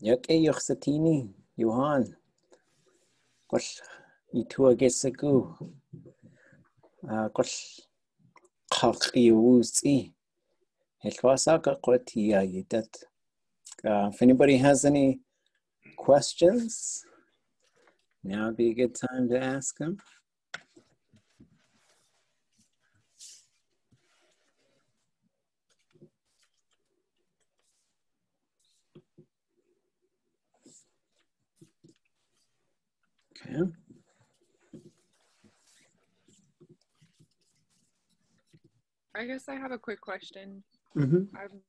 Yak e yoxatini, Johan. Gosh, itua gesagu. Uh, gosh, kaki wuzi. Helwasaka kwatia yidat. If anybody has any questions, now would be a good time to ask them. Okay. I guess I have a quick question. Mm-hmm. I'm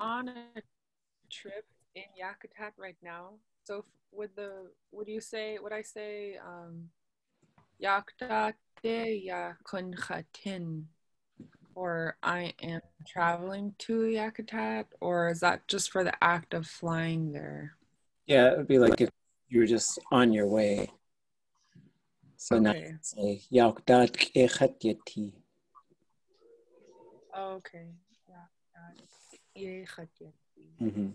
on a trip in Yakutat right now. So would the would you say would I say um Yakutat ya kunchatin or I am traveling to Yakutat or is that just for the act of flying there? Yeah, it would be like if you were just on your way. So now Okay. say Yakutat yati. Okay. Yakutat. Yechatyati. Mm-hmm.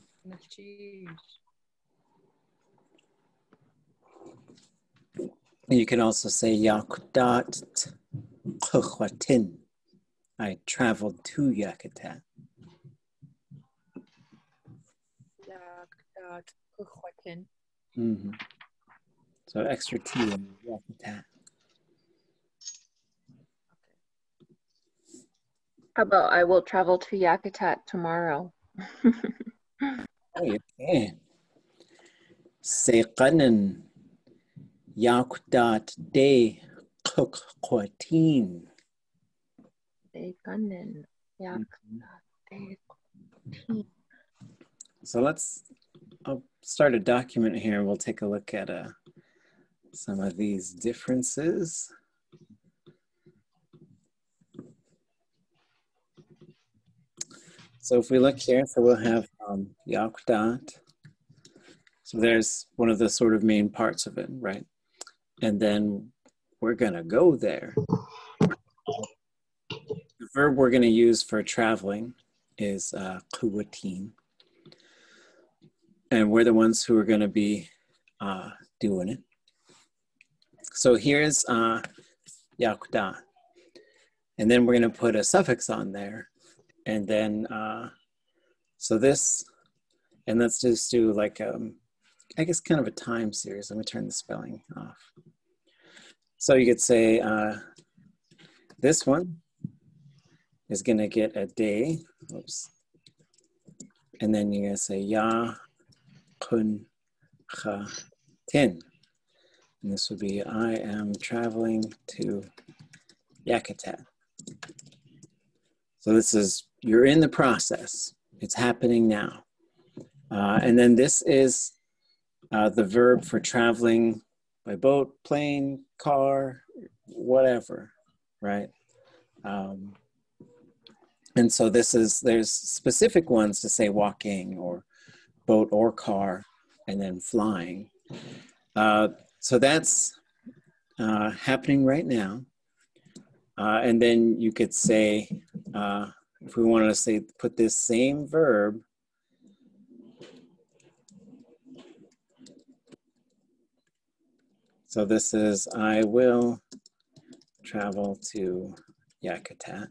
You can also say Yakutat Kuchwatin. I traveled to Yakutat. Yakutat. Kuchwatin. Mm-hmm. So extra T in Yakutat. How about I will travel to Yakutat tomorrow? Oh, you can. Yakutat de Kuchwatin. Deganen. Yakutat. Deganen. So let's I'll start a document here. We'll take a look at uh, some of these differences. So if we look here, so we'll have um, Yakutat. So there's one of the sort of main parts of it, right? And then we're gonna go there. The verb we're gonna use for traveling is uh, kuwatin. And we're the ones who are gonna be uh, doing it. So here's uh, Yakutat. And then we're gonna put a suffix on there. And then, uh, so this, and let's just do like, um, I guess kind of a time series. Let me turn the spelling off. So you could say uh, this one is gonna get a day, oops. And then you're gonna say ya kun cha tin. And this would be I am traveling to Yakutat. So this is, you're in the process. It's happening now. Uh, and then this is uh, the verb for traveling by boat, plane, car, whatever, right? Um, and so this is, there's specific ones to say walking or boat or car and then flying. Uh, so that's uh, happening right now. Uh, and then you could say, uh, if we wanted to say, put this same verb So this is, I will travel to Yakutat.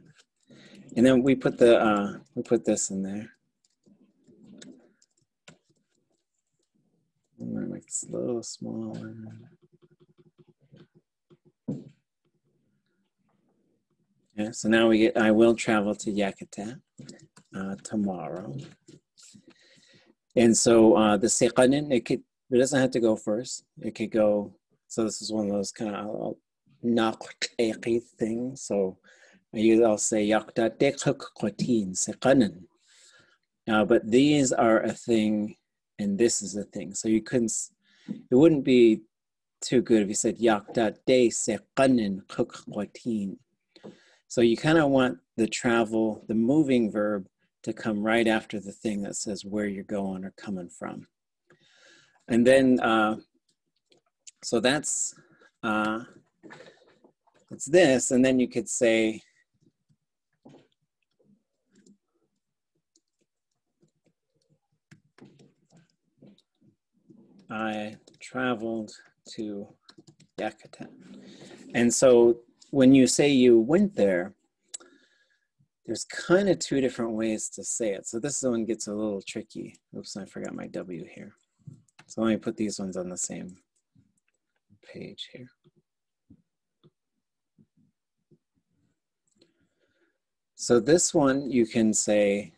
And then we put the, uh, we put this in there. I'm gonna make this a little smaller. Yeah, so now we get, I will travel to Yakutat uh, tomorrow. And so uh, the seqanin, it it doesn't have to go first. It could go, so this is one of those kind of naqtaqi things. So I'll say seqanin. Uh, but these are a thing and this is a thing. So you couldn't, it wouldn't be too good if you said Yakutat de seqanin qatin. So you kind of want the travel, the moving verb to come right after the thing that says where you're going or coming from. And then, uh, so that's, uh, it's this, and then you could say, I traveled to Yakutat. And so when you say you went there, there's kind of two different ways to say it. So this one gets a little tricky. Oops, I forgot my W here. So let me put these ones on the same page here. So this one you can say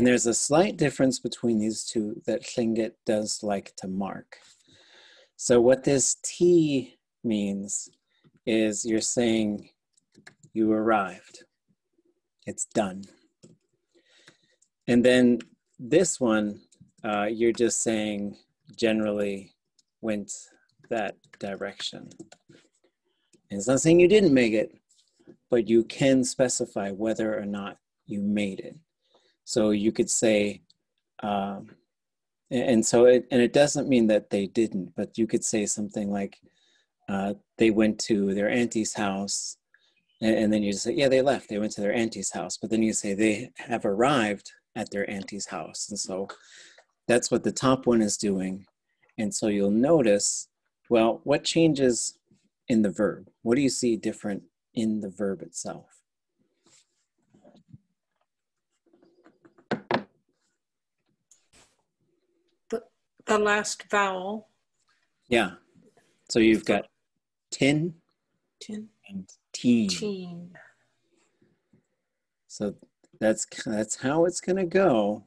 And there's a slight difference between these two that Tlingit does like to mark. So what this T means is you're saying you arrived. It's done. And then this one, uh, you're just saying generally went that direction. And it's not saying you didn't make it, but you can specify whether or not you made it. So you could say, um, and so it, and it doesn't mean that they didn't, but you could say something like, uh, they went to their auntie's house, and, and then you say, yeah, they left. They went to their auntie's house, but then you say they have arrived at their auntie's house, and so that's what the top one is doing. And so you'll notice, well, what changes in the verb? What do you see different in the verb itself? The last vowel. Yeah. So you've got tin, tin, and teen. teen. So that's that's how it's gonna go,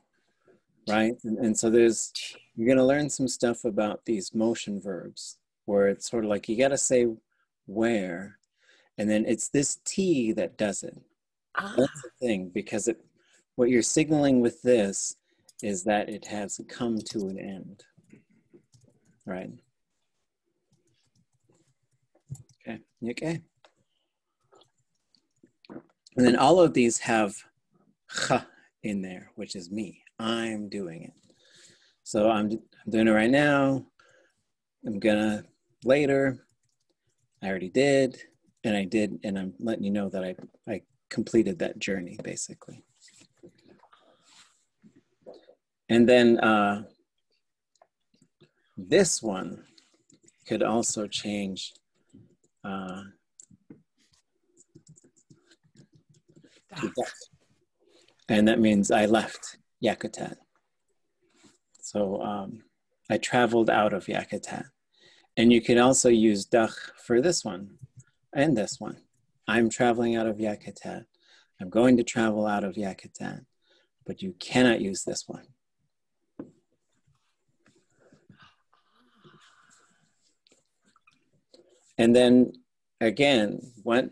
right? And, and so there's you're gonna learn some stuff about these motion verbs where it's sort of like you gotta say where, and then it's this T that does it. Ah. That's the thing because it what you're signaling with this is that it has come to an end right? Okay, okay. And then all of these have ch in there, which is me. I'm doing it. So I'm, I'm doing it right now. I'm gonna later. I already did, and I did, and I'm letting you know that I, I completed that journey basically. And then uh, this one could also change uh, and that means I left Yakutat. So um, I traveled out of Yakutat. And you can also use dach for this one and this one. I'm traveling out of Yakutat. I'm going to travel out of Yakutat, but you cannot use this one. And then again, what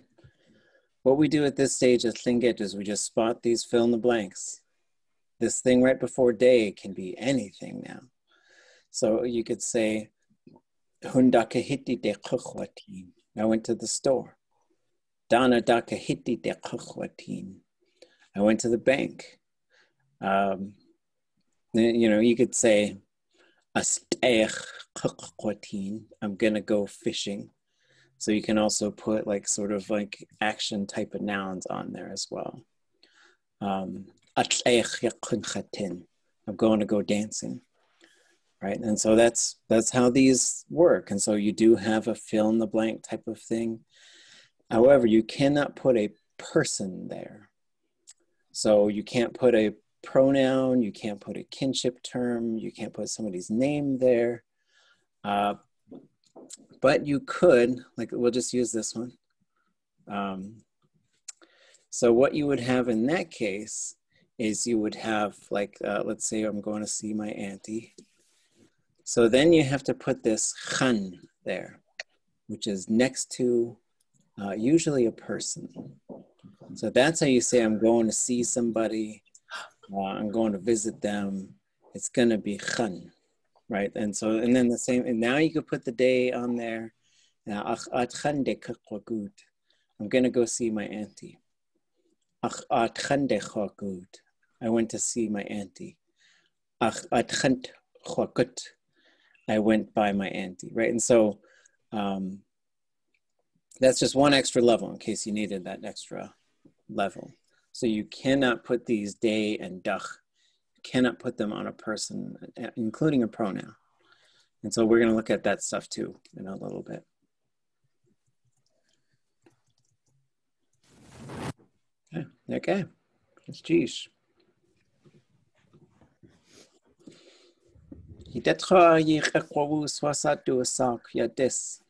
what we do at this stage of Tlingit is we just spot these fill in the blanks. This thing right before day can be anything now. So you could say, kuchwatin. I went to the store. Dana dakahiti de kuchwatin. I went to the bank. Um, you know, you could say, I'm gonna go fishing. So you can also put like sort of like action type of nouns on there as well. Um, I'm going to go dancing, right? And so that's that's how these work. And so you do have a fill in the blank type of thing. However, you cannot put a person there. So you can't put a pronoun, you can't put a kinship term, you can't put somebody's name there. Uh, but you could, like, we'll just use this one. Um, so what you would have in that case is you would have, like, uh, let's say I'm going to see my auntie. So then you have to put this khan there, which is next to uh, usually a person. So that's how you say, I'm going to see somebody, uh, I'm going to visit them. It's going to be khan right? And so, and then the same, and now you could put the day on there. I'm going to go see my auntie. I went to see my auntie. I went by my auntie, right? And so, um, That's just one extra level in case you needed that extra level. So you cannot put these day and dach, cannot put them on a person, uh, including a pronoun. And so we're going to look at that stuff too in a little bit. Okay, okay. It's geez. Asak yadis.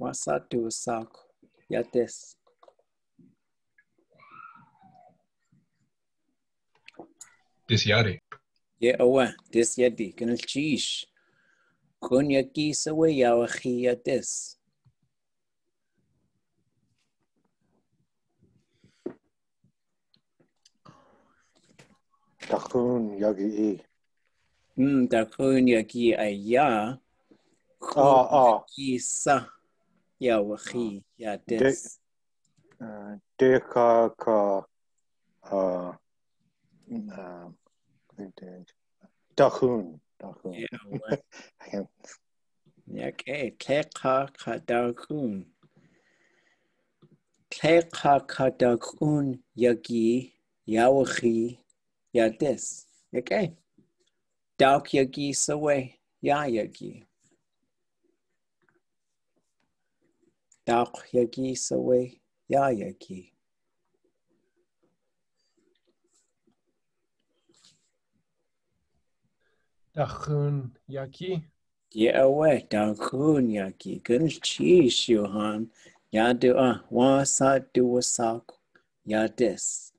Wasatu asak yadis. Disyari. Yeah, awa, dis yadi, ganul chish. Kun yaki sawe yawachi yadis. Takun yagi e. Hmm, da kun yaki aya. Ah, ah. Yaki sa yawachi yadis. Deka ka uh, uh, Takun. Takun. Yeah, awa. I can't Okay, Teka kadakun. Teka kadakun yagi yawachi yadis. Okay. Dauk yagi sawe ya yagi. Dauk yagi sawe ya yagi. Dachun Yaki. Yeah, away. Daukun yagi. Gun cheese, Johan. Yadu ah. Wasa du wasak. Yadis.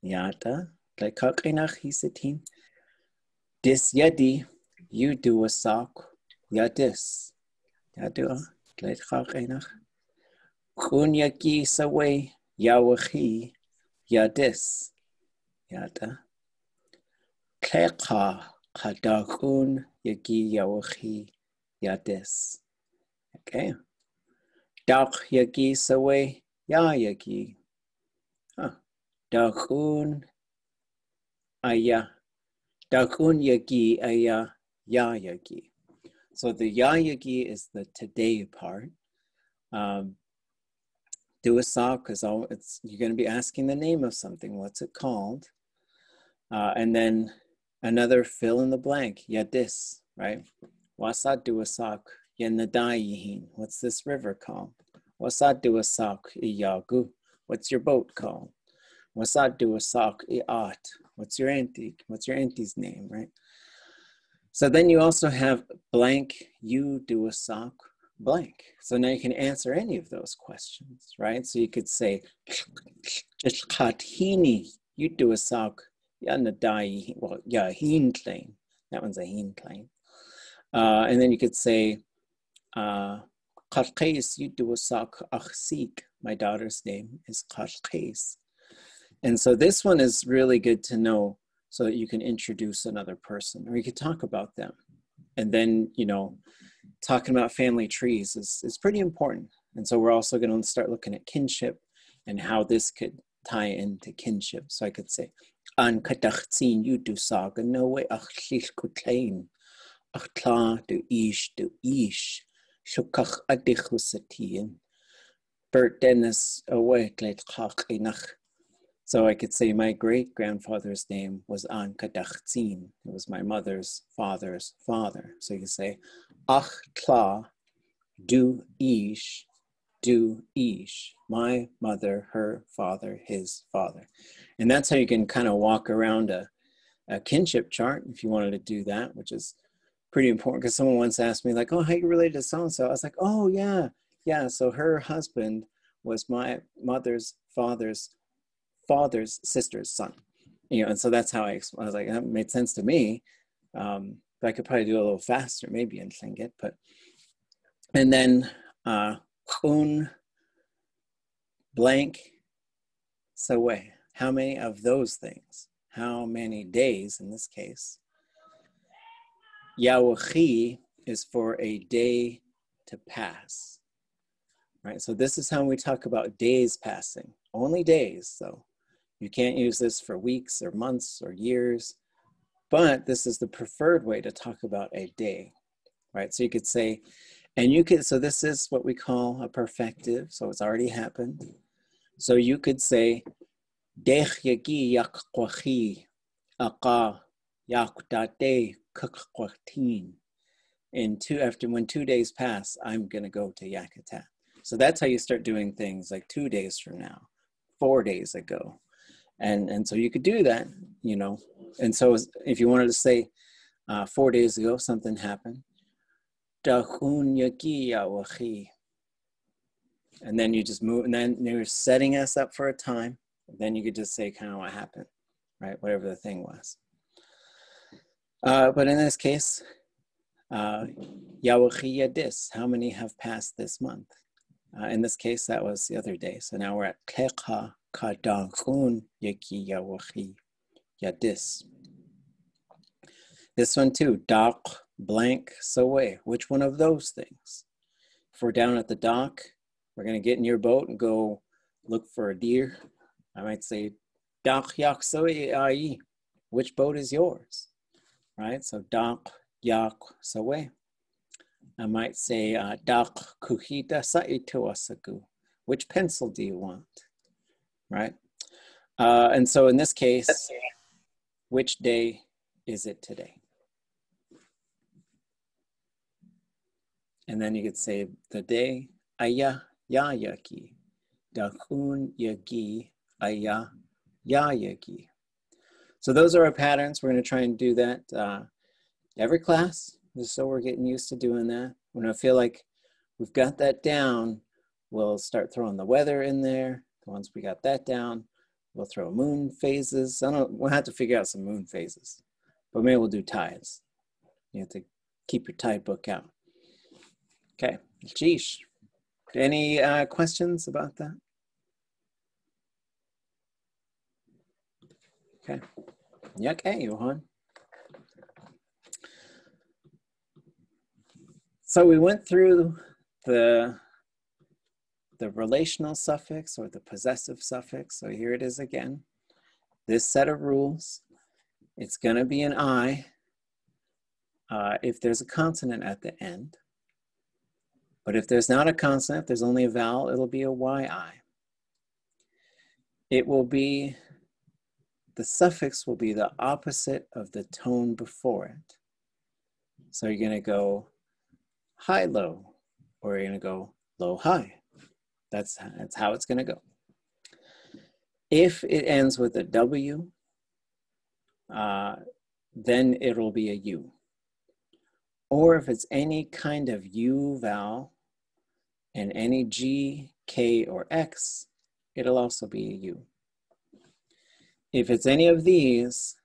Yada. Like kakinach hisatin. Dis yadi. You do wasak. Yadis. Yadu ah. Like kakinach. Kun yagi sawe. Yawachi. Yadis. Yada. Kleka. Kadakun yagi yawachi yadis. Okay. Dak yagi sawe ya yagi. Dakun aya. Dakun yagi aya ya yagi. So the ya yagi is the today part. Um, do a because it's you're going to be asking the name of something. What's it called? Uh, and then another fill in the blank. Yadis, right? Wasad duasak yenadayihin. What's this river called? Wasad duasak iyagu. What's your boat called? Wasad duasak iat. What's your auntie? What's your auntie's name, right? So then you also have blank, you sock, blank. So now you can answer any of those questions, right? So you could say, you do a sock, yanadai, well, yeah, hin claim. That one's a hin claim. Uh, and then you could say, uh, Qarqais, you do a sock, akhsik. My daughter's name is Qarqais. And so this one is really good to know so that you can introduce another person or you could talk about them. And then, you know, talking about family trees is, is pretty important. And so we're also going to start looking at kinship and how this could tie into kinship. So I could say, An kadachtzin you do saga, no way achlich kutlein. Ach tla du ish du ish. Shukach adichusatien. Bert Dennis oh, away gleit chach inach. So I could say my great grandfather's name was An Kadachtzin. It was my mother's father's father. So you say Ach Tla Du Ish Du Ish. My mother, her father, his father. And that's how you can kind of walk around a, a kinship chart if you wanted to do that, which is pretty important because someone once asked me, like, oh, how you related to so and so? I was like, oh, yeah, yeah. So her husband was my mother's father's father's sister's son. You know, and so that's how I, I was like, that made sense to me. Um, but I could probably do it a little faster, maybe in Tlingit. But and then uh, kun blank sawe. How many of those things? How many days in this case? Yawachi is for a day to pass. Right? So this is how we talk about days passing. Only days, so You can't use this for weeks or months or years, but this is the preferred way to talk about a day, right? So you could say, and you could, so this is what we call a perfective, so it's already happened. So you could say, Dech yagi yakwachi aka yakdate kukwatin. In two, after when two days pass, I'm gonna go to Yakutat. So that's how you start doing things like two days from now, four days ago. And, and so you could do that, you know. And so if you wanted to say uh, four days ago, something happened. And then you just move, and then you're setting us up for a time. Then you could just say kind of what happened, right? Whatever the thing was. Uh, but in this case, uh, how many have passed this month? Uh, in this case, that was the other day. So now we're at Kadahun Yaki Yawachi Yadis. This one too, Dak blank Sawe. Which one of those things? If we're down at the dock, we're going to get in your boat and go look for a deer. I might say, Dak Yak Sawe Ai. Which boat is yours? Right? So Dak Yak Sawe. I might say, uh, Dak Kuhita Saituasaku. Which pencil do you want? Right? Uh, and so in this case, which day is it today? And then you could say the day aya ya yaki, dahun yagi aya ya yagi. So those are our patterns. We're going to try and do that uh, every class, just so we're getting used to doing that. When I feel like we've got that down, we'll start throwing the weather in there. Once we got that down, we'll throw moon phases. I don't. We'll have to figure out some moon phases, but maybe we'll do tides. You have to keep your tide book out. Okay, Jeesh. Any uh, questions about that? Okay. Okay, Johan. So we went through the the relational suffix or the possessive suffix. So here it is again. This set of rules, it's going to be an I uh, if there's a consonant at the end. But if there's not a consonant, there's only a vowel, it'll be a YI. It will be, the suffix will be the opposite of the tone before it. So you're going to go high low, or you're going to go low high. That's, that's how it's going to go. If it ends with a W, uh, then it'll be a U. Or if it's any kind of U vowel and any G, K, or X, it'll also be a U. If it's any of these,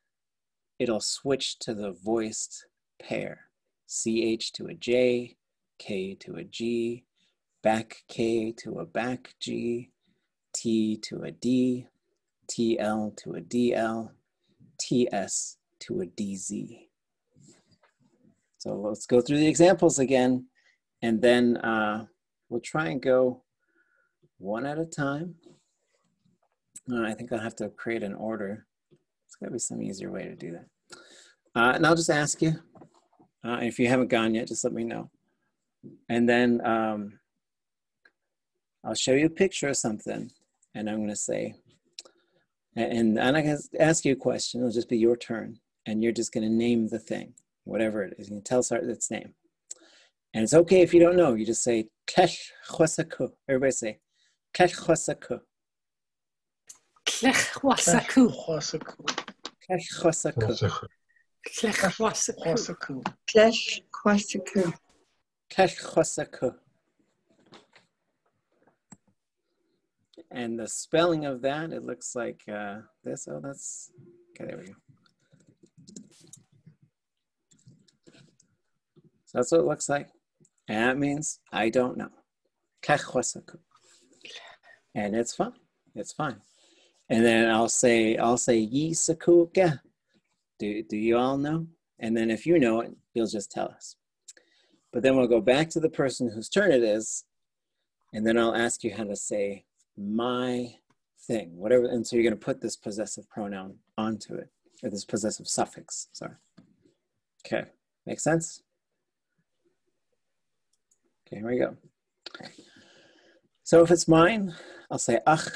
it'll switch to the voiced pair. CH to a J, K to a G, back K to a back G, T to a D, TL to a DL, TS to a DZ. So let's go through the examples again, and then uh, we'll try and go one at a time. Uh, I think I'll have to create an order. It's gotta be some easier way to do that. Uh, and I'll just ask you, uh, if you haven't gone yet, just let me know. And then um, I'll show you a picture of something and I'm gonna say, and, and I'm gonna ask you a question, it'll just be your turn. And you're just gonna name the thing, whatever it is. You can tell us its name. And it's okay if you don't know, you just say, Klesh Chosaku. Everybody say, Klesh Chosaku. Clech wasaku. Klesh Chosaku. Clech wasaku. Klesh Kwasaku. Klesh Chosaku. And the spelling of that, it looks like uh, this. Oh, that's, okay, there we go. So that's what it looks like. And that means I don't know. And it's fine. It's fine. And then I'll say, I'll say yisakuka. Do, do you all know? And then if you know it, you'll just tell us. But then we'll go back to the person whose turn it is. And then I'll ask you how to say my thing, whatever. And so you're going to put this possessive pronoun onto it, or this possessive suffix. Sorry. Okay, make sense? Okay, here we go. So if it's mine, I'll say ach.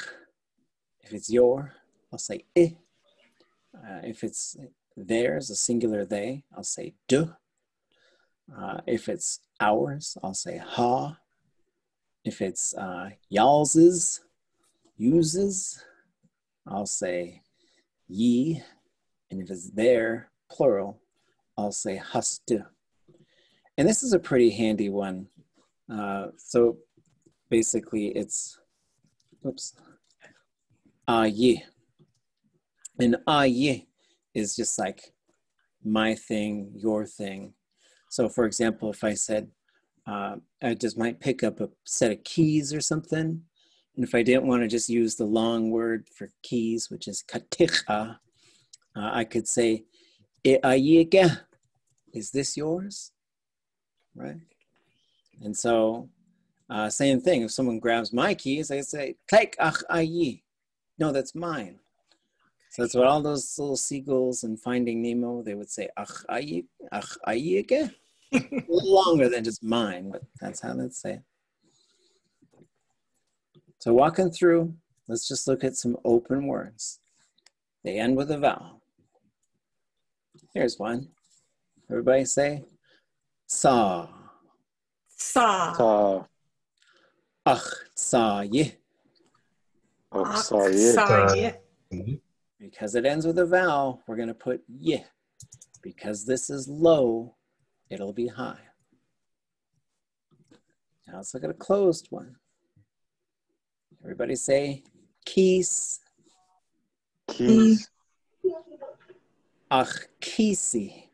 If it's your, I'll say i. Uh, if it's theirs, a singular they, I'll say du. Uh, if it's ours, I'll say ha. If it's uh, y'alls's, uses, I'll say ye. And if it's their, plural, I'll say hastu. And this is a pretty handy one. Uh, so basically it's, oops, ah ye. And ah ye is just like my thing, your thing. So for example, if I said, uh, I just might pick up a set of keys or something. And if I didn't want to just use the long word for keys, which is katicha, uh, I could say, is this yours? Right? And so, uh, same thing. If someone grabs my keys, I say, ach ayi. No, that's mine. So that's what all those little seagulls in Finding Nemo, they would say, Ach ayi, ach ayi again. a little longer than just mine, but that's how they'd say it. So walking through, let's just look at some open words. They end with a vowel. Here's one. Everybody say saw. Saw. Sa. Ach saw ye. Oh, Aksaye. Aksaye. Because it ends with a vowel, we're going to put ye. Because this is low, it'll be high. Now let's look at a closed one. Everybody say keys. Keys. Ach kisi.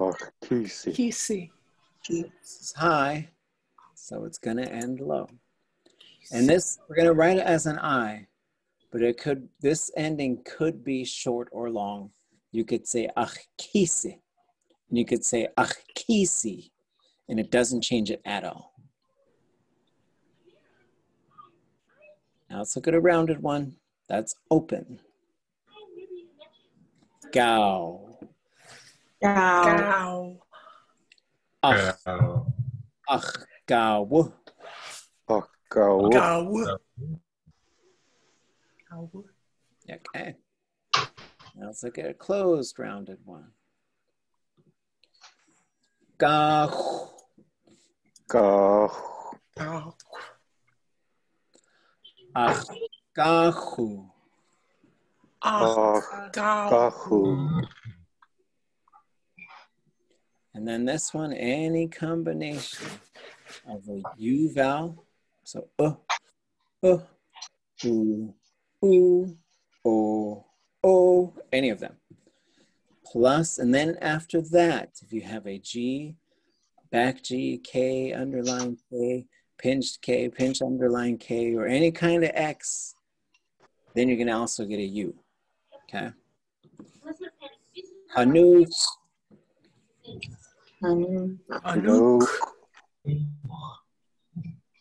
Ach, kisi. Kisi. This is high, so it's going to end low. And this, we're going to write it as an I, but it could, this ending could be short or long. You could say ach kisi, and you could say ach kisi, and it doesn't change it at all. Now let's look at a rounded one. That's open. Gao. Gao. Ach, ach, gao. Ach, gao. Gao. Gao. Okay. Now let's look at a closed rounded one. Gao. Gao. Gao. Ah. Ach, Gao. And then this one, any combination of a U vowel. So uh, uh, oo, oo, o, o, any of them. Plus, and then after that, if you have a G, back G, K, underline K, pinched K, pinch underline K, or any kind of X, then you're going to also get a U. Okay. Hanu, Anu. Anuk.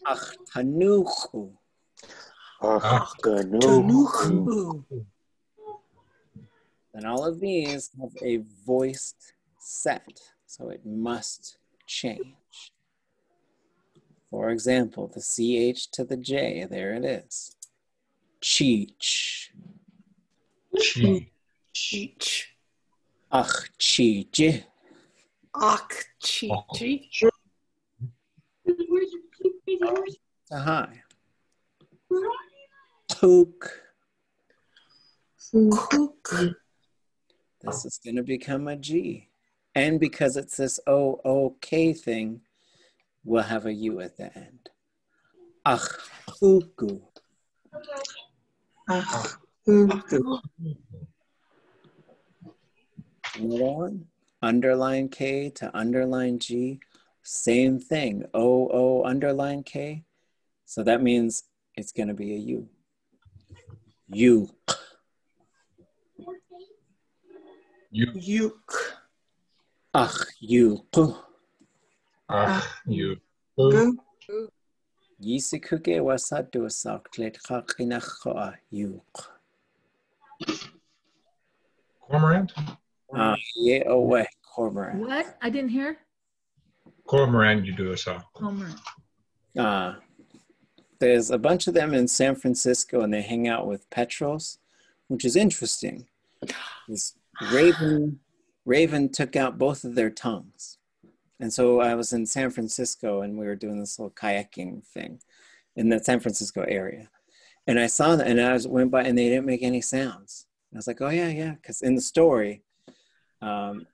ach, tanuchu. Ach, ganuku. Tanuku. And all of these have a voiced set, so it must change. For example, the CH to the J, there it is. Cheech. Chi. Cheech. Ach, cheech. Ach, Chichi. A high. Took. Cook. This is going to become a G. And because it's this O O K thing, we'll have a U at the end. Ach, huku. Ach, huku. Another one. Underline K to underline G. Same thing. O O underline K. So that means it's going to be a U. U. You. Yuk. Ach, U. Ach, you. Gu. Yisikuke wasadu saklet kakinachoa yuk. Cormorant? Uh, ye away, cormorant. What? I didn't hear. Cormorant you do a saw. Homer. Uh, there's a bunch of them in San Francisco and they hang out with petrels, which is interesting. This Raven, Raven took out both of their tongues. And so I was in San Francisco and we were doing this little kayaking thing in the San Francisco area. And I saw that and I was, went by and they didn't make any sounds. I was like, oh, yeah, yeah. Because in the story, um,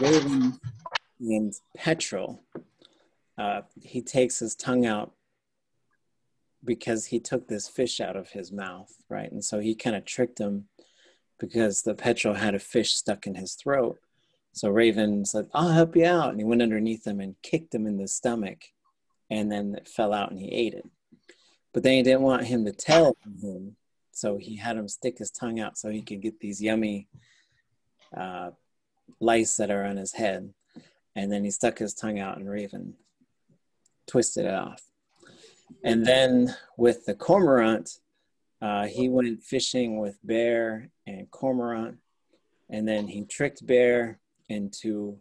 Raven and Petrel, uh, he takes his tongue out because he took this fish out of his mouth, right? And so he kind of tricked him because the Petrel had a fish stuck in his throat. So Raven said, I'll help you out. And he went underneath him and kicked him in the stomach. And then it fell out and he ate it. But then he didn't want him to tell him. So he had him stick his tongue out so he could get these yummy uh, lice that are on his head. And then he stuck his tongue out and Raven twisted it off. And then with the cormorant, uh, he went fishing with Bear and Cormorant. And then he tricked Bear into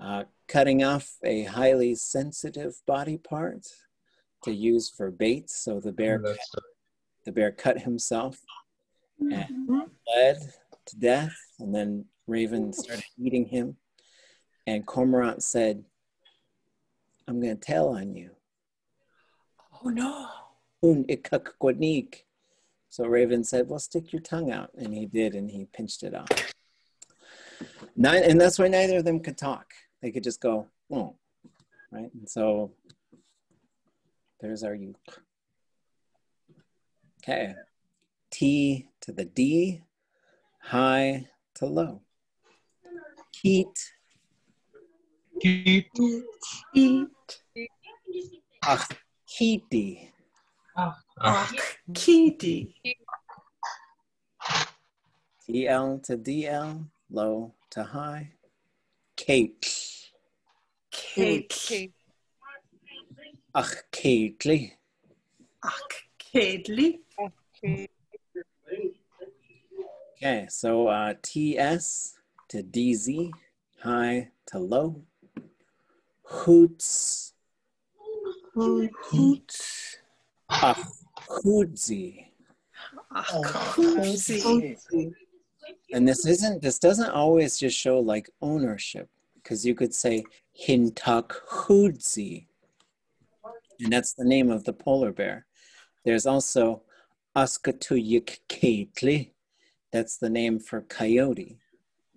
uh, cutting off a highly sensitive body part to use for bait. So the bear, That's the bear cut himself and bled to death. And then Raven started eating him. And Cormorant said, I'm going to tell on you. Oh no. Un ikakkonik. So Raven said, Well, stick your tongue out. And he did, and he pinched it off. Nine, and that's why neither of them could talk. They could just go, oh, right? And so there's our U. Okay. T to the D, high to low. Heat, Heat. Eat. ach, heaty. Ah, Kitty. TL to DL, low to high. Cake, Cake. Okay. ach, cately. Ach, Kedli. Okay. Okay, so uh, TS to DZ, high to low. Hoots, Hoots. ach, hootsy. Ach, Hootsie. And this isn't, this doesn't always just show like ownership, because you could say Hintuk hootsy. And that's the name of the polar bear. There's also Askatuyik Kately. That's the name for coyote,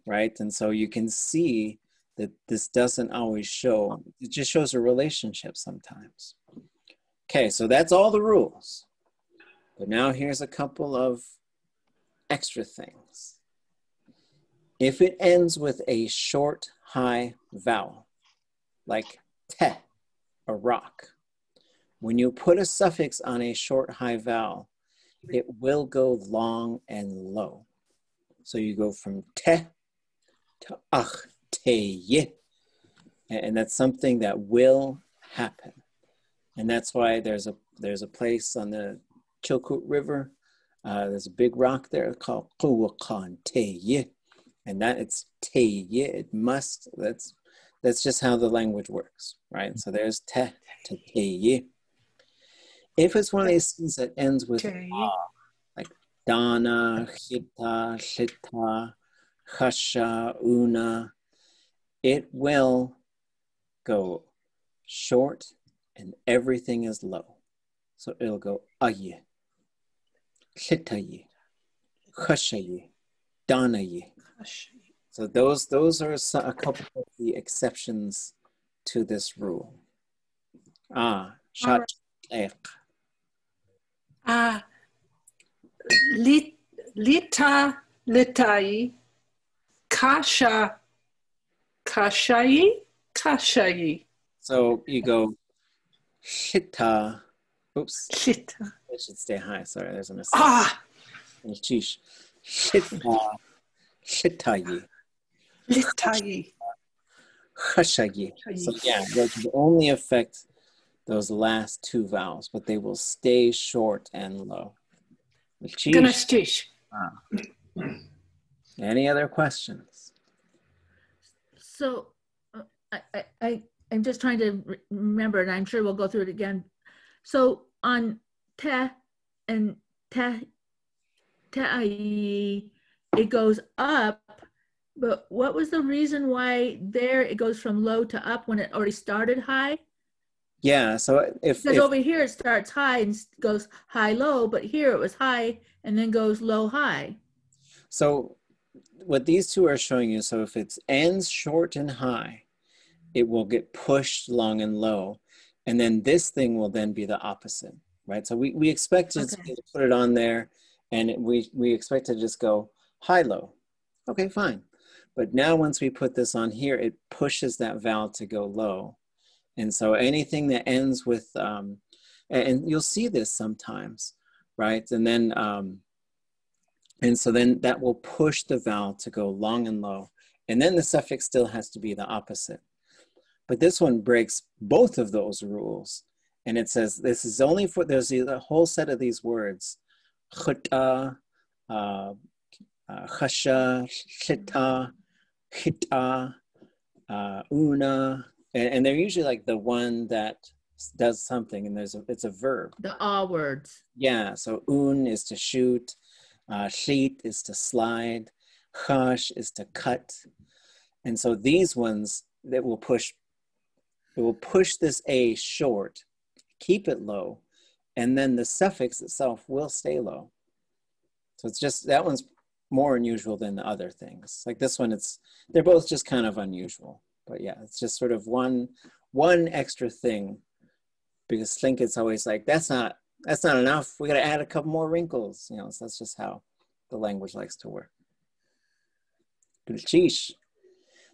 right? And so you can see that this doesn't always show, it just shows a relationship sometimes. Okay, so that's all the rules. But now here's a couple of extra things. If it ends with a short high vowel, like te, a rock, when you put a suffix on a short high vowel, it will go long and low. So you go from te to ach, te ye. And that's something that will happen. And that's why there's a there's a place on the Chilkoot River. Uh, there's a big rock there called Kuwakan Te Ye. And that it's Te Ye. It must that's that's just how the language works, right? So there's te to te ye. If it's one of these things that ends with ah, like dana, hita, shita, hasha, una, it will go short and everything is low. So it'll go aye, shitaye, hashaye, danaye. So those those are a couple of the exceptions to this rule. Ah, shat Ah, lit, lita, litai, kasha, kashai, kashai, So you go shita. Oops, shita. it should stay high. Sorry, there's a mistake. Ah, Sheesh. Shita, shitaye, litai, Khashagi. So yeah, that would only affect those last two vowels, but they will stay short and low. Sheesh. Ganashtish. Any other questions? So uh, I, I, I, I'm just trying to remember, and I'm sure we'll go through it again. So on te and te, te, it goes up, but what was the reason why there it goes from low to up when it already started high? Yeah, so if, Because if over here it starts high and goes high low, but here it was high and then goes low high. so what these two are showing you, so if it's ends short and high, it will get pushed long and low. And then this thing will then be the opposite, right? So we, we expect to Okay. to put it on there and we, we expect to just go high low. Okay, fine. But now once we put this on here, it pushes that vowel to go low. And so anything that ends with, um, and, you'll see this sometimes, right? And then, um, and so then that will push the vowel to go long and low. And then the suffix still has to be the opposite. But this one breaks both of those rules. And it says this is only for, there's a whole set of these words. Khutta, uh, uh, khasha, shita, hita, uh, una. And, and they're usually like the one that does something and there's a, it's a verb. The all words. Yeah, so un is to shoot, uh, sheet is to slide, chash is to cut. And so these ones that will push, it will push this A short, keep it low, and then the suffix itself will stay low. So it's just, that one's more unusual than the other things. Like this one, it's, they're both just kind of unusual. But yeah, it's just sort of one, one extra thing because Tlingit's always like, that's not, that's not enough. We got to add a couple more wrinkles. You know, so that's just how the language likes to work. Sheesh.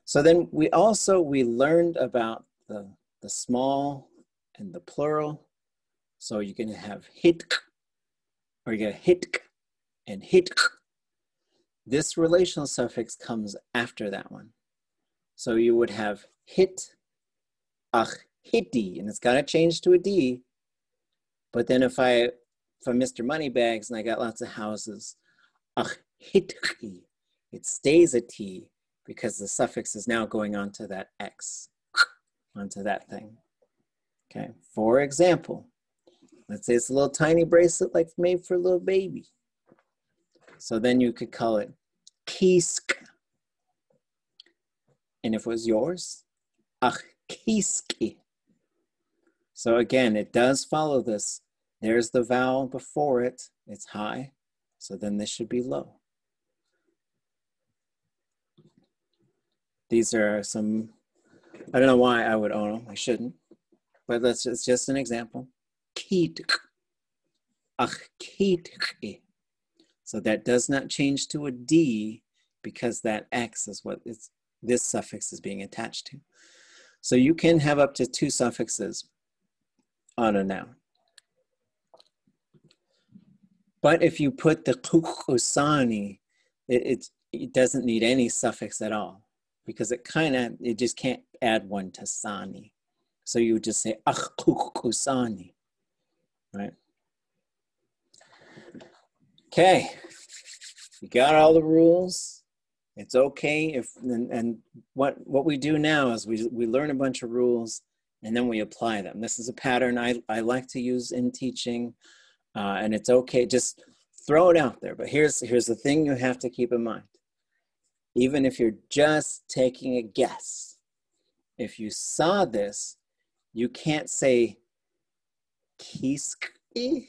So then we also, we learned about the, the small and the plural. So going to have hit, or going to hit and hit. This relational suffix comes after that one. So you would have hit, ach, hitty, and it's got to change to a D. But then if I, if I'm Mr. Moneybags and I got lots of houses, ach, hitchi, it stays a T because the suffix is now going onto that X, onto that thing. Okay, for example, let's say it's a little tiny bracelet like made for a little baby. So then you could call it kisk. And if it was yours, ach, kiski. So again, it does follow this. There's the vowel before it, it's high. So then this should be low. These are some, I don't know why I would own them, I shouldn't. But that's it's just an example. Kit. Ach, kit. So that does not change to a D because that X is what this suffix is being attached to. So you can have up to two suffixes on a noun. But if you put the kukusani, it, it, it doesn't need any suffix at all because it kind of, it just can't add one to sani. So you would just say ach kukusani, right? Okay, you got all the rules. It's okay if, and, and what, what we do now is we, we learn a bunch of rules and then we apply them. This is a pattern I, I like to use in teaching, uh, and it's okay. Just throw it out there. But here's here's the thing you have to keep in mind. Even if you're just taking a guess, if you saw this, you can't say kiski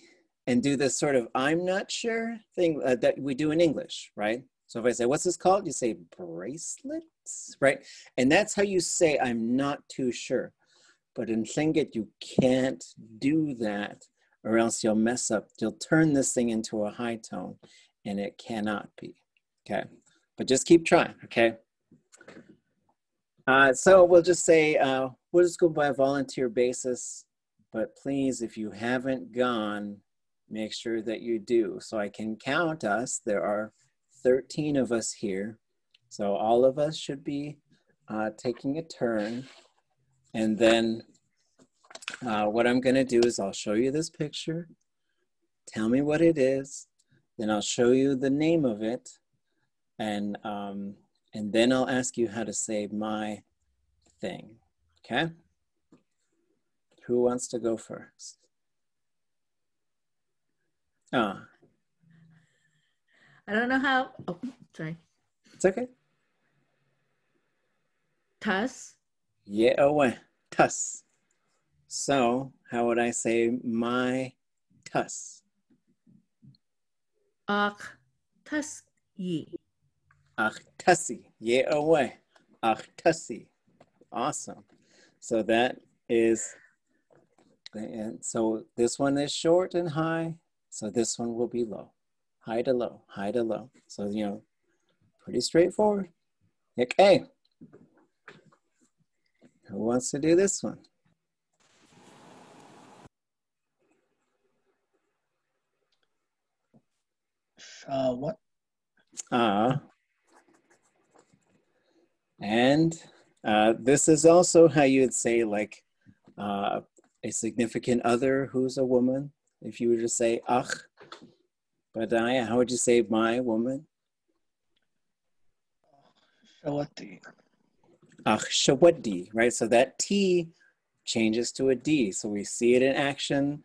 and do this sort of I'm not sure thing uh, that we do in English, right? So if I say, what's this called? You say bracelets, right? And that's how you say, I'm not too sure. But in Tlingit, you can't do that or else you'll mess up. You'll turn this thing into a high tone and it cannot be, okay? But just keep trying, okay? Uh, so we'll just say, uh, we'll just go by a volunteer basis, but please, if you haven't gone, make sure that you do. So I can count us. There are 13 of us here. So all of us should be uh, taking a turn. And then uh, what I'm going to do is I'll show you this picture. Tell me what it is. Then I'll show you the name of it. And, um, and then I'll ask you how to say my thing. Okay? Who wants to go first? Ah, I don't know how. Oh, sorry. it's okay. Tas, Yeah, away. Tuss. So, how would I say my tuss? ak, tas, yi. Ach, tussie. Yeah, away. Ach, tussie. Awesome. So that is, and so this one is short and high. So this one will be low. High to low, high to low. So, you know, pretty straightforward. Okay. Who wants to do this one? Uh, what? Ah. And uh, this is also how you would say like uh, a significant other who's a woman. If you were to say ach, but uh, how would you say my woman? Shawati. Ach shawadi, right? So that T changes to a D. So we see it in action.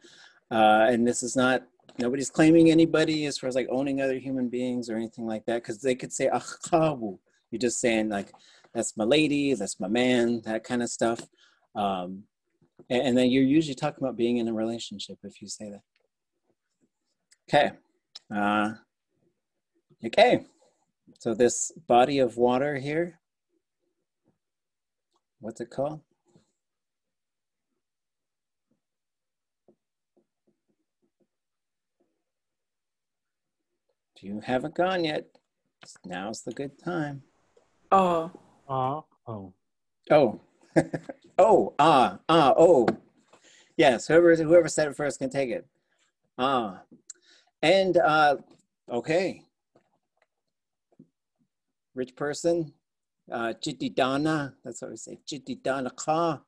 Uh, and this is not, nobody's claiming anybody as far as like owning other human beings or anything like that, because they could say achkawu. You're just saying like, that's my lady, that's my man, that kind of stuff. Um, and, and then you're usually talking about being in a relationship if you say that. Okay. Uh, okay. So this body of water here, what's it called? If you haven't gone yet, now's the good time. Oh, Ah, oh. Oh, oh, ah, ah, oh. Yes, whoever whoever said it first can take it. Ah, and uh, okay. Rich person, uh, Chittidana. That's what we say. Chittidana ka.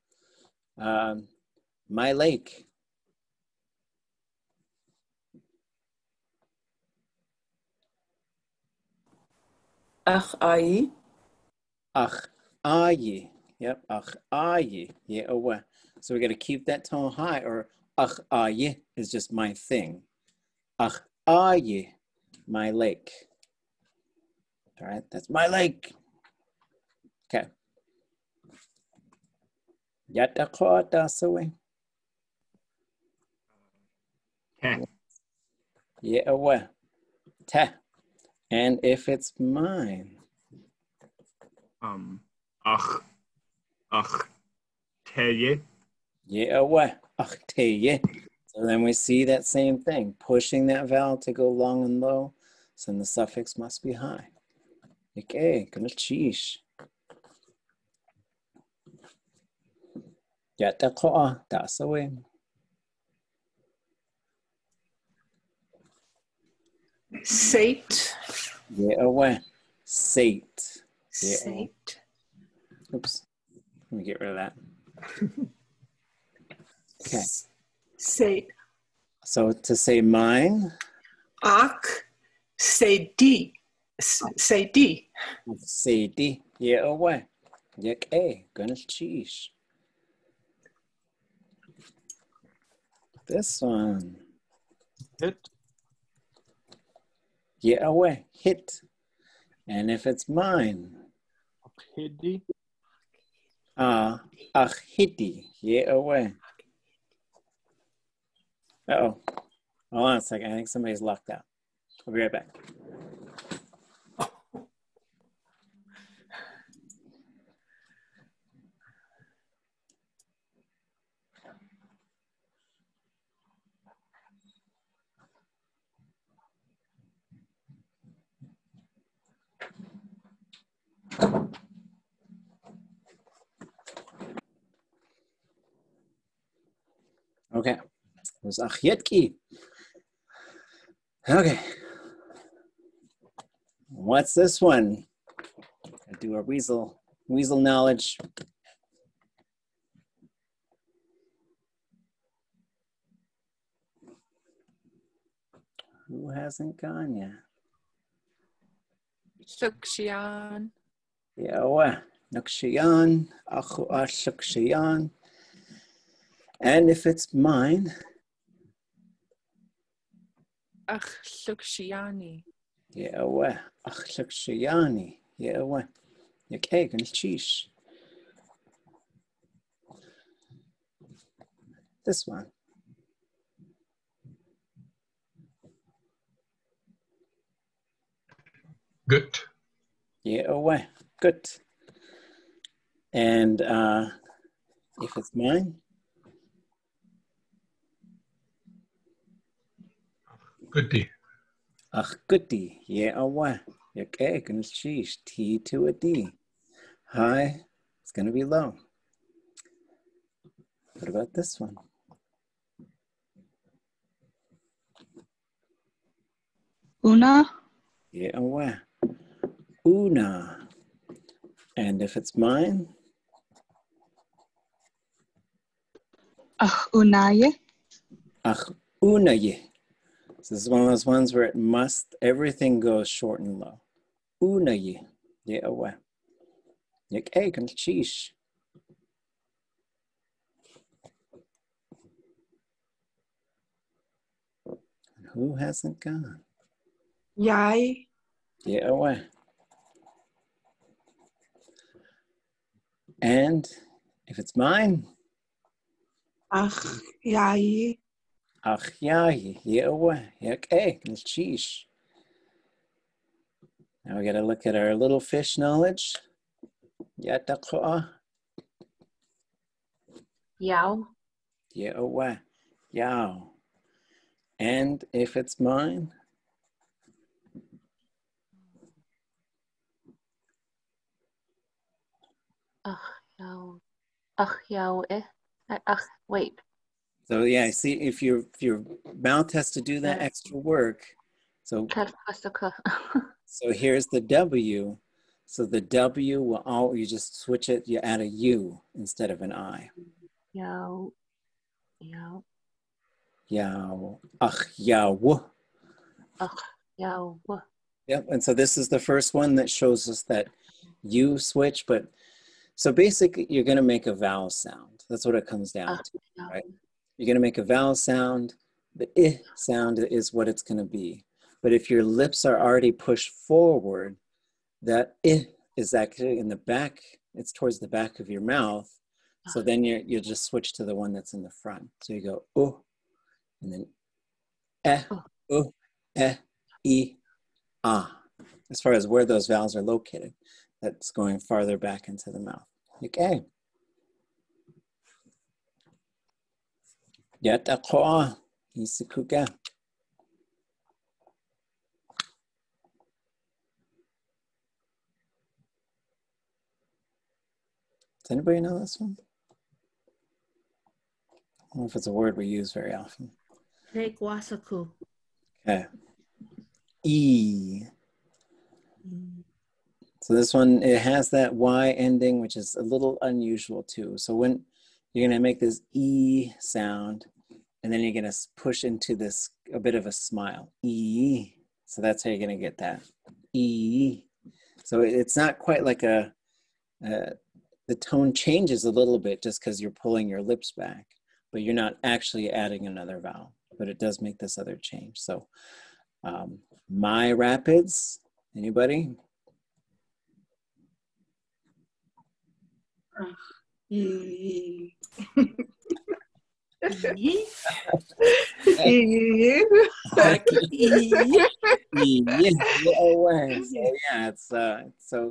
Um, my lake. ach ai. Ach, aye. Yep, ach, aye. Yeah, oh. So we got to keep that tone high, or ach, aye is just my thing. Ach, aye, my lake. All right, that's my lake. Okay. Heh. Yeah. Te. And if it's mine, Um, ach, ach, teye. Yeah, ach, te, yeah. So then we see that same thing, pushing that vowel to go long and low. So then the suffix must be high. Okay, gonna. Yata ko'a, that's away. Sate. Yeah, away. Sate. Yeah. Sate. Oops. Let me get rid of that. Okay. Sate. So to say mine, Ak. Say D. Say D. say D. Yeah, away. Yak A. Gonna cheesh. This one. Hit. Yeah, away. Hit. And if it's mine, Hidi. uh, ahiti. Yeah, away. Oh. Hold on a second. I think somebody's locked out. I'll be right back. Okay. It was Achyetki. Okay. What's this one? I do a weasel Weasel knowledge. Who hasn't gone yet? Shukshian. Yawa, Nukshayan, Achu Ashukshayan. Uh, and if it's mine, Ach Shukshiani. Yawa, Achshakshayani, Yawa, Yakeg and Chish. This one. Good. Yawa, good. And uh, if it's mine, Goodie. Ach goody, Yawa, Yakeg and Chish, T to a D. High, it's going to be low. What about this one? Una, Yawa, Una. And if it's mine, ach unaye, Ach unaye. So this is one of those ones where it must, everything goes short and low. Yak egg and cheese. And who hasn't gone? Yai. Yawa. And if it's mine, Ach yai. Ach yahi, yawa, yak egg and cheese. Now we got to look at our little fish knowledge. Yataqa'a, Yao. yawa, yao. And if it's mine, Ach yao. Ach yao eh. Ach, wait. So yeah, see if your if your mouth has to do that extra work. So so here's the W. So the W will all you just switch it, you add a U instead of an I. Yao. Yao. Yao. Ach yao. Ach yao. Yep. And so this is the first one that shows us that you switch, but so basically you're going to make a vowel sound. That's what it comes down to. Right. You're going to make a vowel sound. The I sound is what it's going to be. But if your lips are already pushed forward, that I is actually in the back, it's towards the back of your mouth. So then you're, you'll just switch to the one that's in the front. So you go, oh, and then eh, oh, eh, e, ah. As far as where those vowels are located, that's going farther back into the mouth. Okay. Yataqo'a, isikuka. Does anybody know this one? I don't know if it's a word we use very often. Take. Okay. E. So this one, it has that Y ending, which is a little unusual too. So when you're gonna make this E sound, and then you're gonna push into this, a bit of a smile. E. So that's how you're gonna get that. E. So it's not quite like a, uh, the tone changes a little bit just because you're pulling your lips back, but you're not actually adding another vowel, but it does make this other change. So um, my rapids, anybody? Yee. It's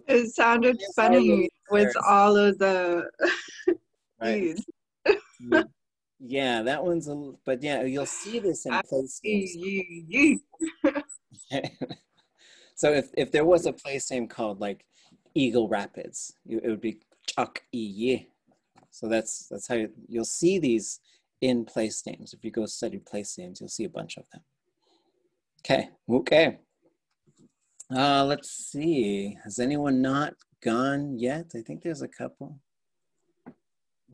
It sounded Yes, funny with all of the right. Yeah, that one's a, but yeah, you'll see this in place so if if there was a place name called like Eagle Rapids, it would be Chuck E. So that's that's how you, you'll see these in place names. If you go study place names, you'll see a bunch of them. Okay, okay. Uh, let's see. Has anyone not gone yet. I think there's a couple.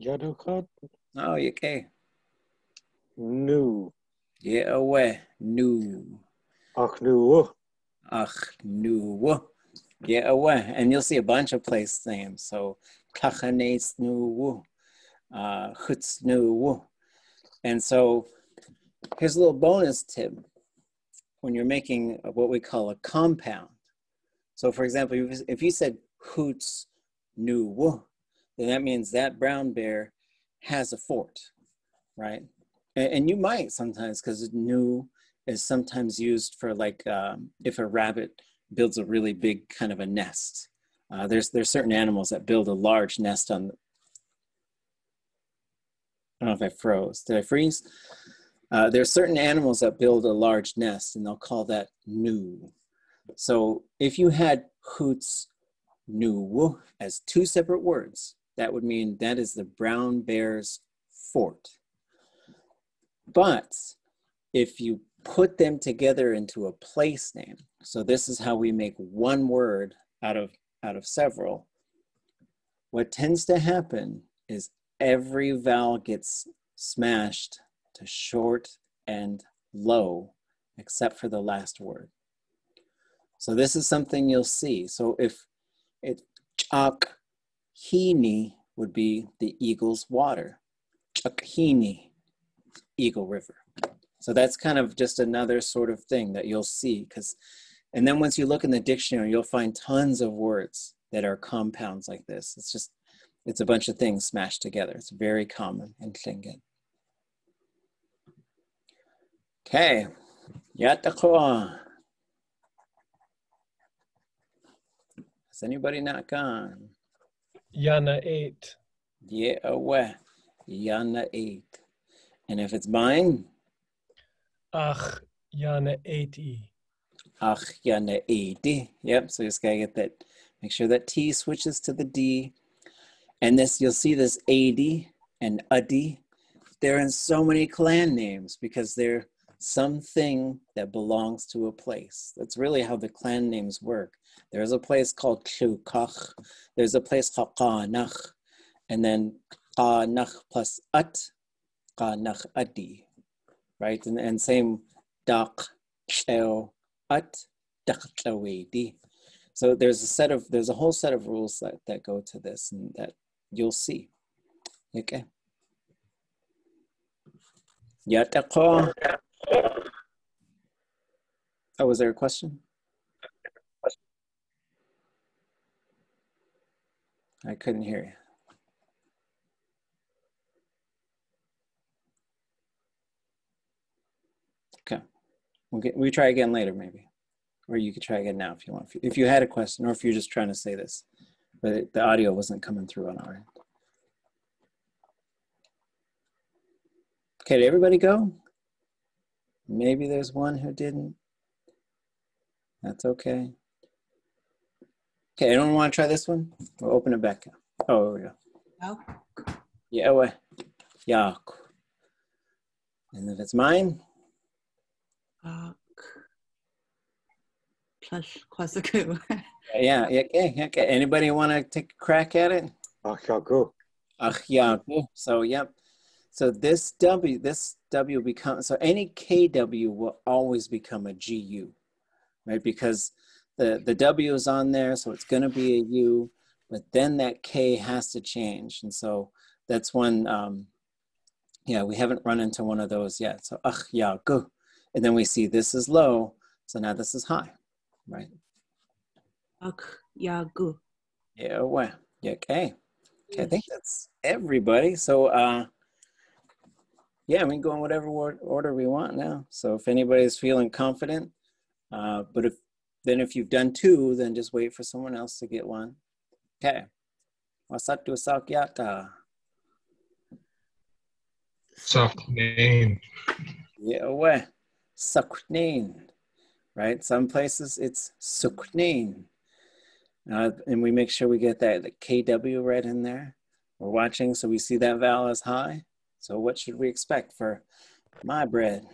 Yadukat. Oh, you okay? Nu. Yeah, away. Nu. Ach nu. Ach. Yeah, away. And you'll see a bunch of place names. So, Kachanes nu. Uh, Chutz nu. And so, here's a little bonus tip when you're making what we call a compound. So, for example, if- you said Hoots nu, then that means that brown bear has a fort, right? And, you might sometimes, because new is sometimes used for like um, if a rabbit builds a really big kind of a nest. Uh, there's there's certain animals that build a large nest on. I don't know if I froze. Did I freeze? Uh, there's certain animals that build a large nest, and they'll call that new. So if you had hoots new as two separate words, that would mean that is the brown bear's fort. But if you put them together into a place name, so this is how we make one word out of out of several. What tends to happen is every vowel gets smashed to short and low, except for the last word. So this is something you'll see. So if it chak hini would be the eagle's water. Chakhini, Eagle River. So that's kind of just another sort of thing that you'll see because and then once you look in the dictionary, you'll find tons of words that are compounds like this. It's just it's a bunch of things smashed together. It's very common in Tlingit. Okay. Yatakwa. Has anybody not gone? Yana 8. Yeah, away. Yana 8. And if it's mine, Ach, Yana 8e. Ach, yana 8. Yep, so you just gotta get that, make sure that T switches to the D. And this, you'll see this AD and UDI. They're in so many clan names because they're something that belongs to a place. That's really how the clan names work. There's a place called Klukach. There's a place called Qanach. And then Qanach plus Ut, Qanach Adi. Right? And, and same Dak, Cheo, Dak Chawedi. So there's a set of there's a whole set of rules that, that go to this and that you'll see. Okay. Yataqa. Oh, was there a question? I couldn't hear you. Okay. We'll get, we try again later, maybe. Or you could try again now if you want. If you, had a question or if you're just trying to say this, but it, the audio wasn't coming through on our end. Okay, did everybody go? Maybe there's one who didn't. That's okay. Okay, anyone want to try this one? We'll open it back up. Oh, here we go. No. Yeah, oh, uh, well, yeah. And if it's mine, Ark. Plus Kwasiku. yeah, yeah, okay, okay. Anybody want to take a crack at it? Ach ja, go. Ach, yeah. So, yep. So this W, this W becomes, so any KW will always become a GU, right? Because the, the W is on there, so it's going to be a U, but then that K has to change. And so that's when, um, yeah, we haven't run into one of those yet. So, ach, yeah, go. And then we see this is low, so now this is high, right? Ark. Yagu. Yeah, well, yeah, okay. Okay, I think that's everybody. So, uh, yeah, we can go in whatever order we want now. So if anybody's feeling confident, uh, but if then if you've done two, then just wait for someone else to get one. Okay. Wasatu sakyata. Saknain. Yeah, well, suknin, right? Some places it's suknin. Uh, and we make sure we get that the KW right in there. We're watching, so we see that vowel as high. So what should we expect for my bread?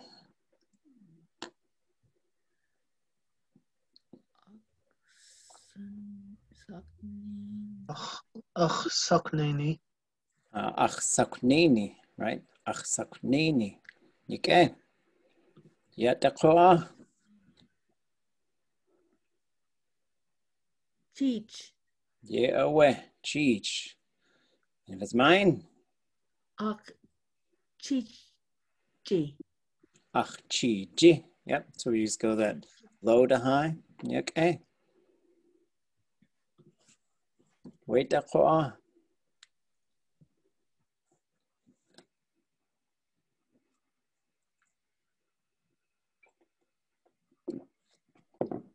Ach sakneni. Uh, achsakneni, right? Ach Achsakneni. Okay. Yatakoa. Cheech. Yewe. Cheech. And if it's mine, Ach. Cheech. G. ach chi ji. Yep. So we just go that low to high. Okay. Wait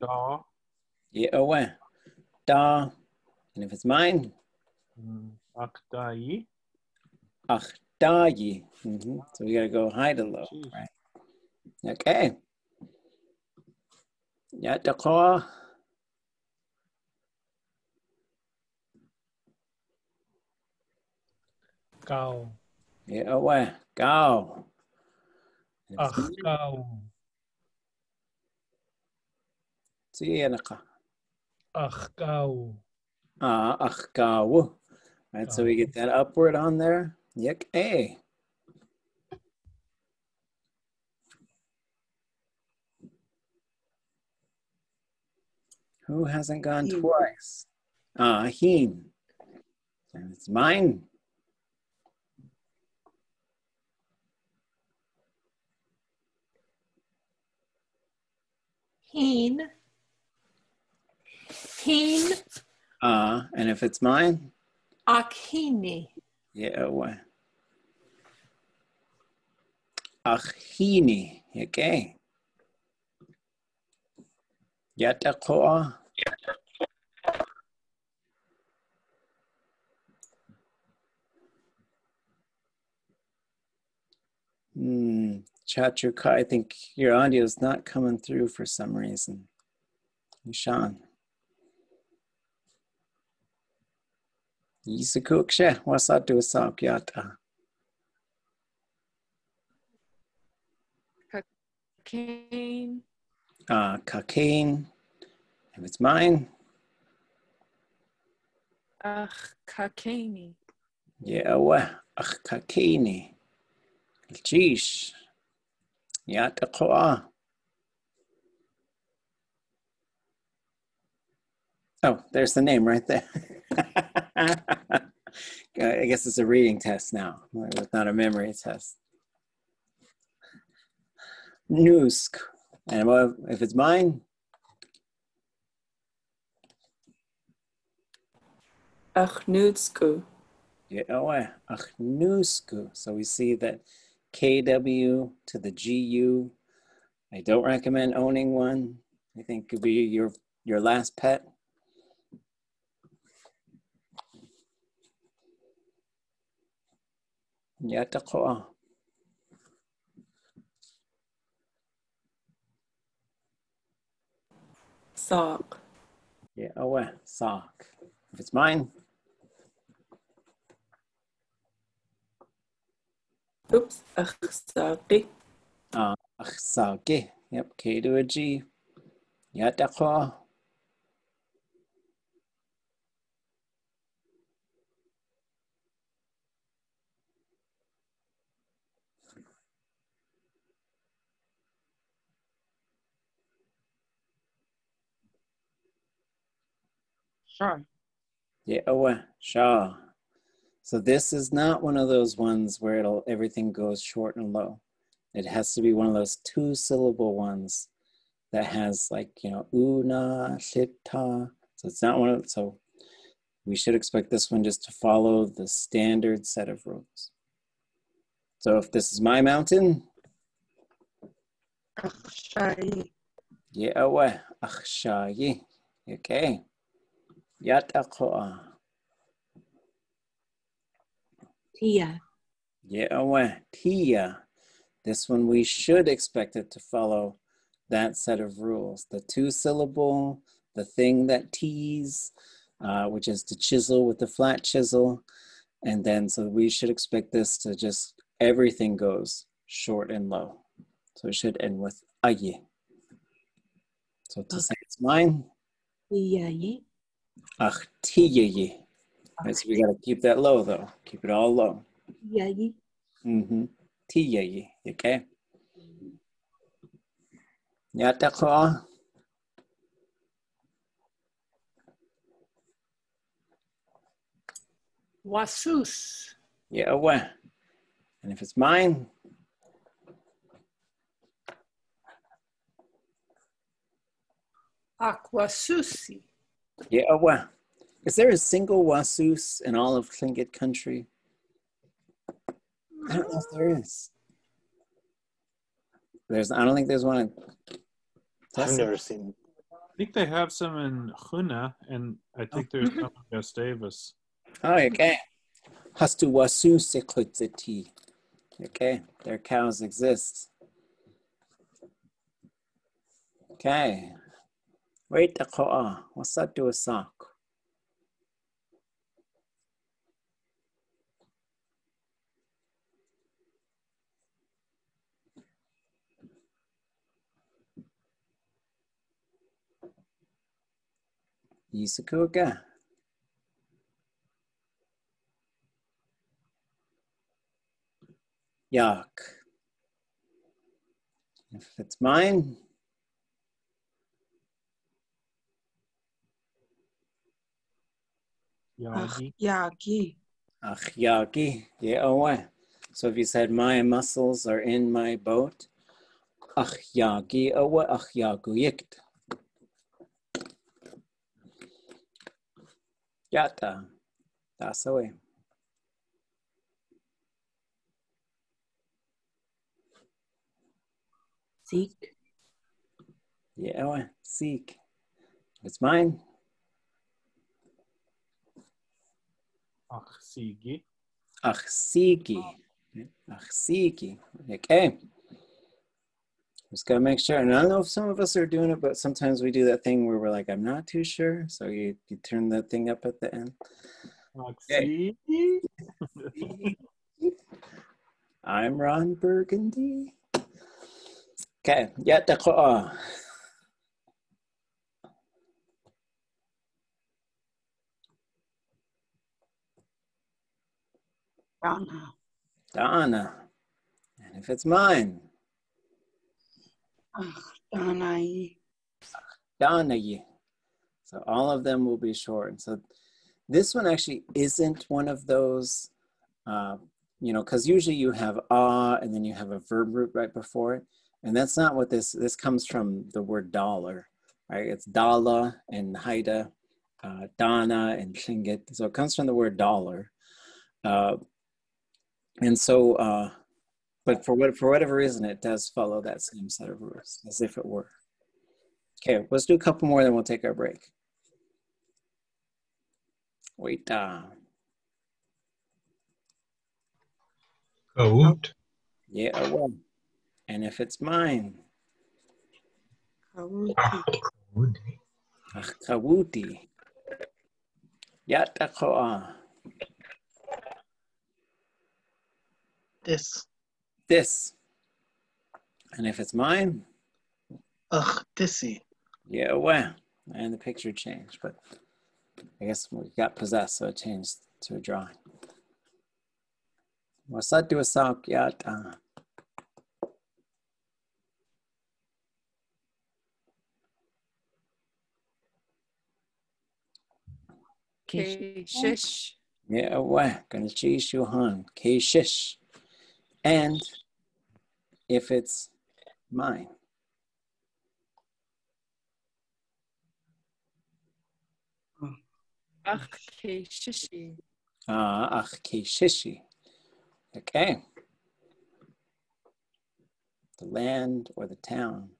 Da. Yewe. Da. And if it's mine, mm, Akdai. ach da yi. Mhm. So we gotta go high to low, Jeez. right? Okay. Yatakoa. Gao. Go. And if it's Ach, Gao. Tsiyanaka. Ach, Gao. Ah, ach gawu. Right, so we get that upward on there. Yik a. Who hasn't gone Heen. twice? Ah, heen. And it's mine. Heen. Heen. Ah, and if it's mine, Akhini. yeah, what? Achini. Okay. Yatakoa. Hmm. Chatruka, I think your audio is not coming through for some reason. Nishan. Yisukukshe, wasatu sakyata. Cane. Uh, cocaine. If it's mine, Ach, kakani. yeah, wa, ach, cocaine. Jeesh. Yatakoa. Oh, there's the name right there. I guess it's a reading test now. It's not a memory test. Nusk. And if it's mine, Achnutsku. yeah, oh, eh, ach. So we see that KW to the GU. I don't recommend owning one. I think it could be your your last pet. Yatakoa. Sock. Yeah, oh, eh, sock. If it's mine, Oops. Achsaki. uh, ach, sake. Yep, K to a G. Yatakoa. Sure. Yeah, Shaw. So this is not one of those ones where it'll everything goes short and low. It has to be one of those two syllable ones that has like you know una shita. So it's not one of so we should expect this one just to follow the standard set of rules. So if this is my mountain, Akhshai. yeah, akhshayi. Okay. Yatakoa. Tia. Yeah, Tia. This one we should expect it to follow that set of rules. The two syllable, the thing that tease, uh, which is to chisel with the flat chisel. And then so we should expect this to just everything goes short and low. So it should end with aye. So to say it's mine, Iyayi. Achtiyayi. Right, so we got to keep that low though. Keep it all low. Yayi. Mm-hmm. Tiyayi. Okay. Yataqa. Wasus. Yeah, wa. And if it's mine, Aquasusi. Yeah, oh, wow. Is there a single Wasus in all of Tlingit country? I don't know if there is. There's. I don't think there's one. in- I've never seen. I think they have some in Hoonah, and I think oh. there's some in Gustavus. Oh, okay. Hastu wasu seklutzeti. Okay, their cows exist. Okay. Wait, a the ah. What's that do a sock? Yisakuga. Yuck. If it's mine, Yagi. Yagi. ach yagi, yeah, oh, away. So if you said my muscles are in my boat, ach yagi, oh, away, ach yagu yikt. Yata, that's away. Seek. Yeah, oh, away, seek. It's mine. Achsigi. Ach siki. Ach siki. Okay. Just gotta make sure. And I don't know if some of us are doing it, but sometimes we do that thing where we're like, I'm not too sure. So you, you turn the thing up at the end. Achsigi. I'm Ron Burgundy. Okay. Yeah, the Donna. Donna. And if it's mine, Ach, Donai. Donna. ye. So all of them will be short. And So this one actually isn't one of those, uh, you know, because usually you have ah and then you have a verb root right before it. And that's not what this, this comes from the word dollar, right? It's dala and haida, uh, dana and tlingit. So it comes from the word dollar. Uh, and so, uh, but for what for whatever reason, it does follow that same set of rules as if it were. Okay, let's do a couple more, then we'll take our break. Wait, uh, Kaut. yeah, I will. And if it's mine, Kawuti. ach, kawuti. Yatakoa. This. This. And if it's mine, Ugh, dissy. yeah, well. And the picture changed, but I guess we got possessed, so it changed to a drawing. Wasatu asak yata. Keshish. Yeah, well, gonna choose Shuhan. Keshish. And if it's mine, Ach, keshishi. uh, ach keshishi. Okay. The land or the town.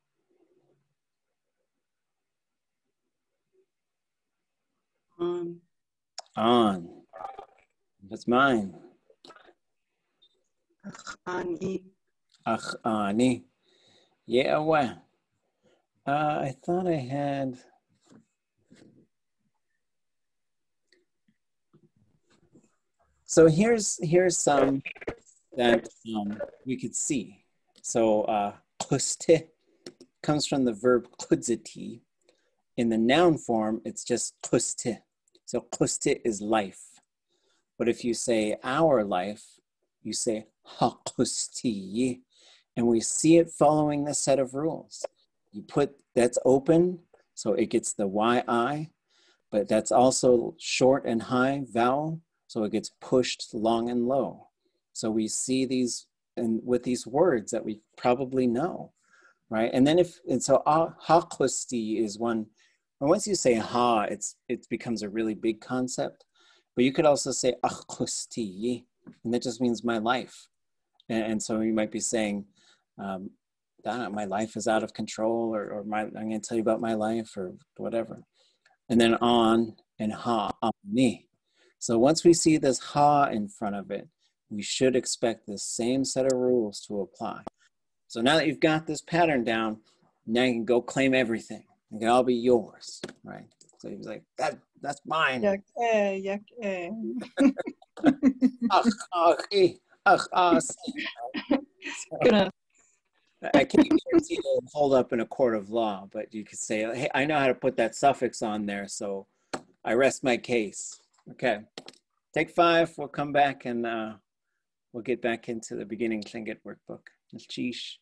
Um, On. That's mine, Ani. Ahani. Yeah, well. Uh, I thought I had. So here's here's some that um, we could see. So uh, comes from the verb kudziti. In the noun form, it's just kuste. So qusti is life. But if you say our life, you say haqusti, and we see it following the set of rules. You put that's open, so it gets the yi, but that's also short and high vowel, so it gets pushed long and low. So we see these and with these words that we probably know, right? And then if and so ah, haqusti is one. And once you say ha, it's it becomes a really big concept. But you could also say achusti, and that just means my life. And, and so you might be saying, um, my life is out of control, or, or my, I'm going to tell you about my life, or whatever. And then on and ha, on me. So once we see this ha in front of it, we should expect the same set of rules to apply. So now that you've got this pattern down, now you can go claim everything. It can all be yours, right? So he was like, that that's mine. Yak e, yak e. Ach, ach, eh, ach, ah, see. Gonna- I can't guarantee it'll hold up in a court of law, but you could say, hey, I know how to put that suffix on there, so I rest my case. Okay. Take five. We'll come back and uh, we'll get back into the beginning Tlingit workbook. Cheesh.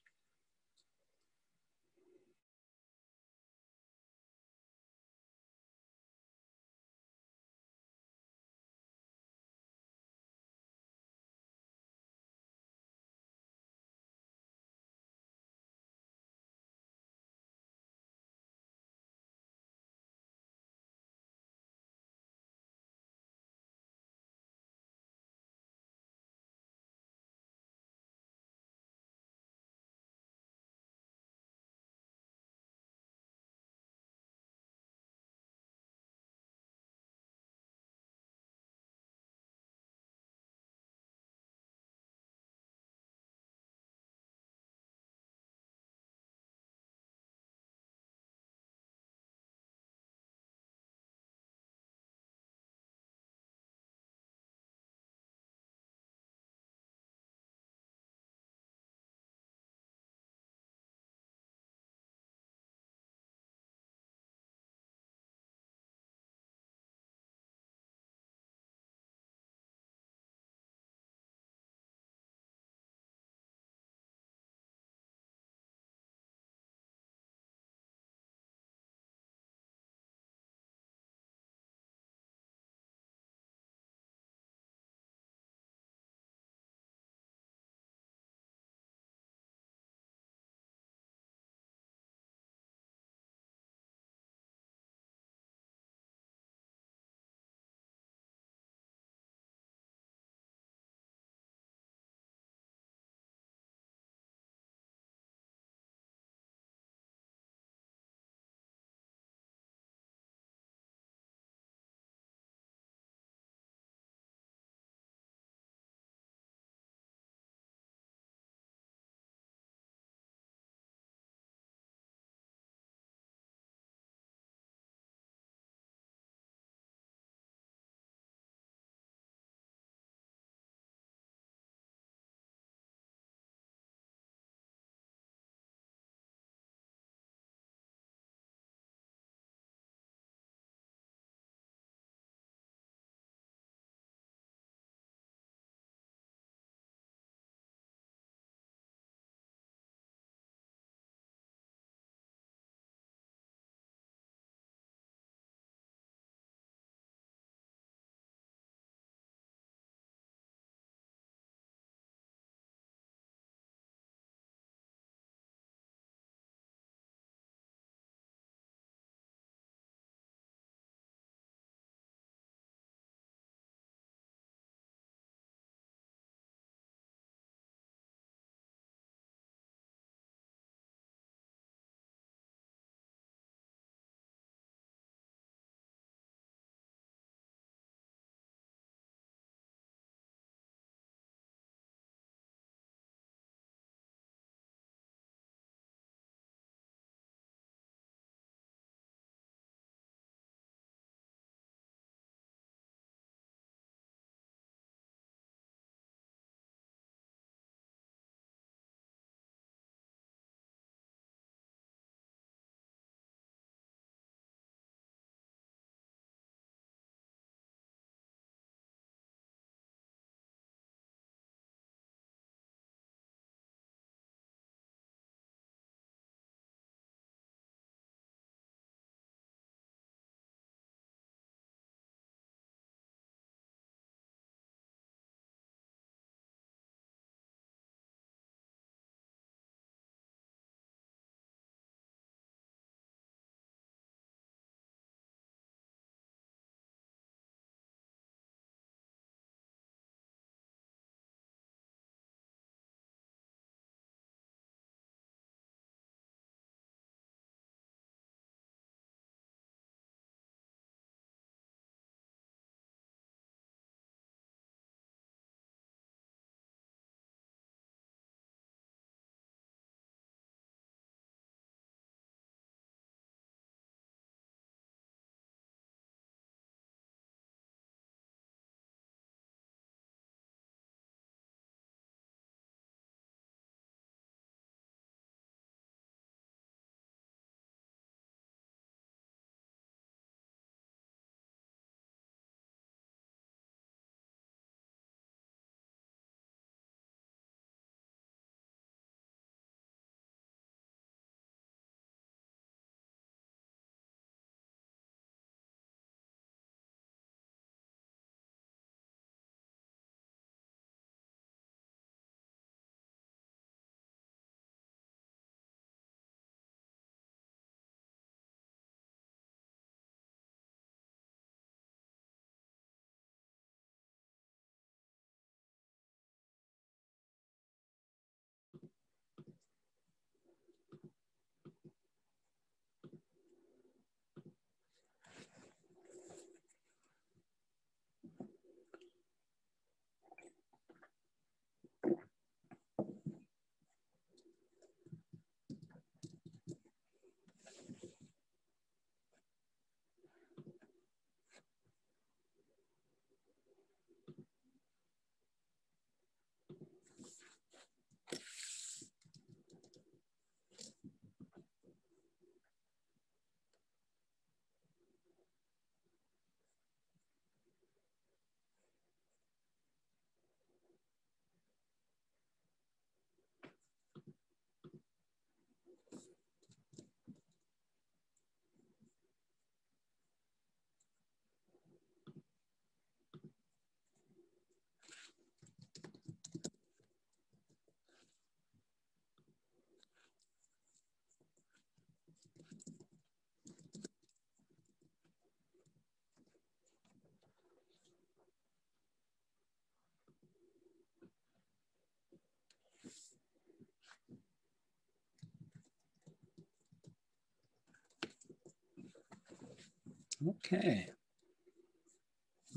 Okay.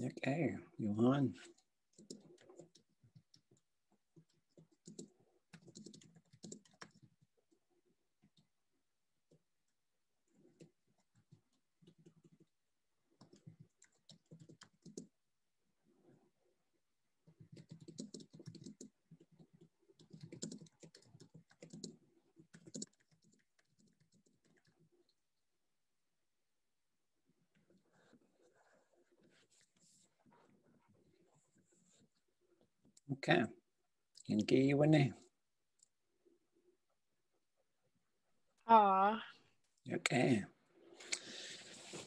Okay, Johan, you a name. Ah, Okay.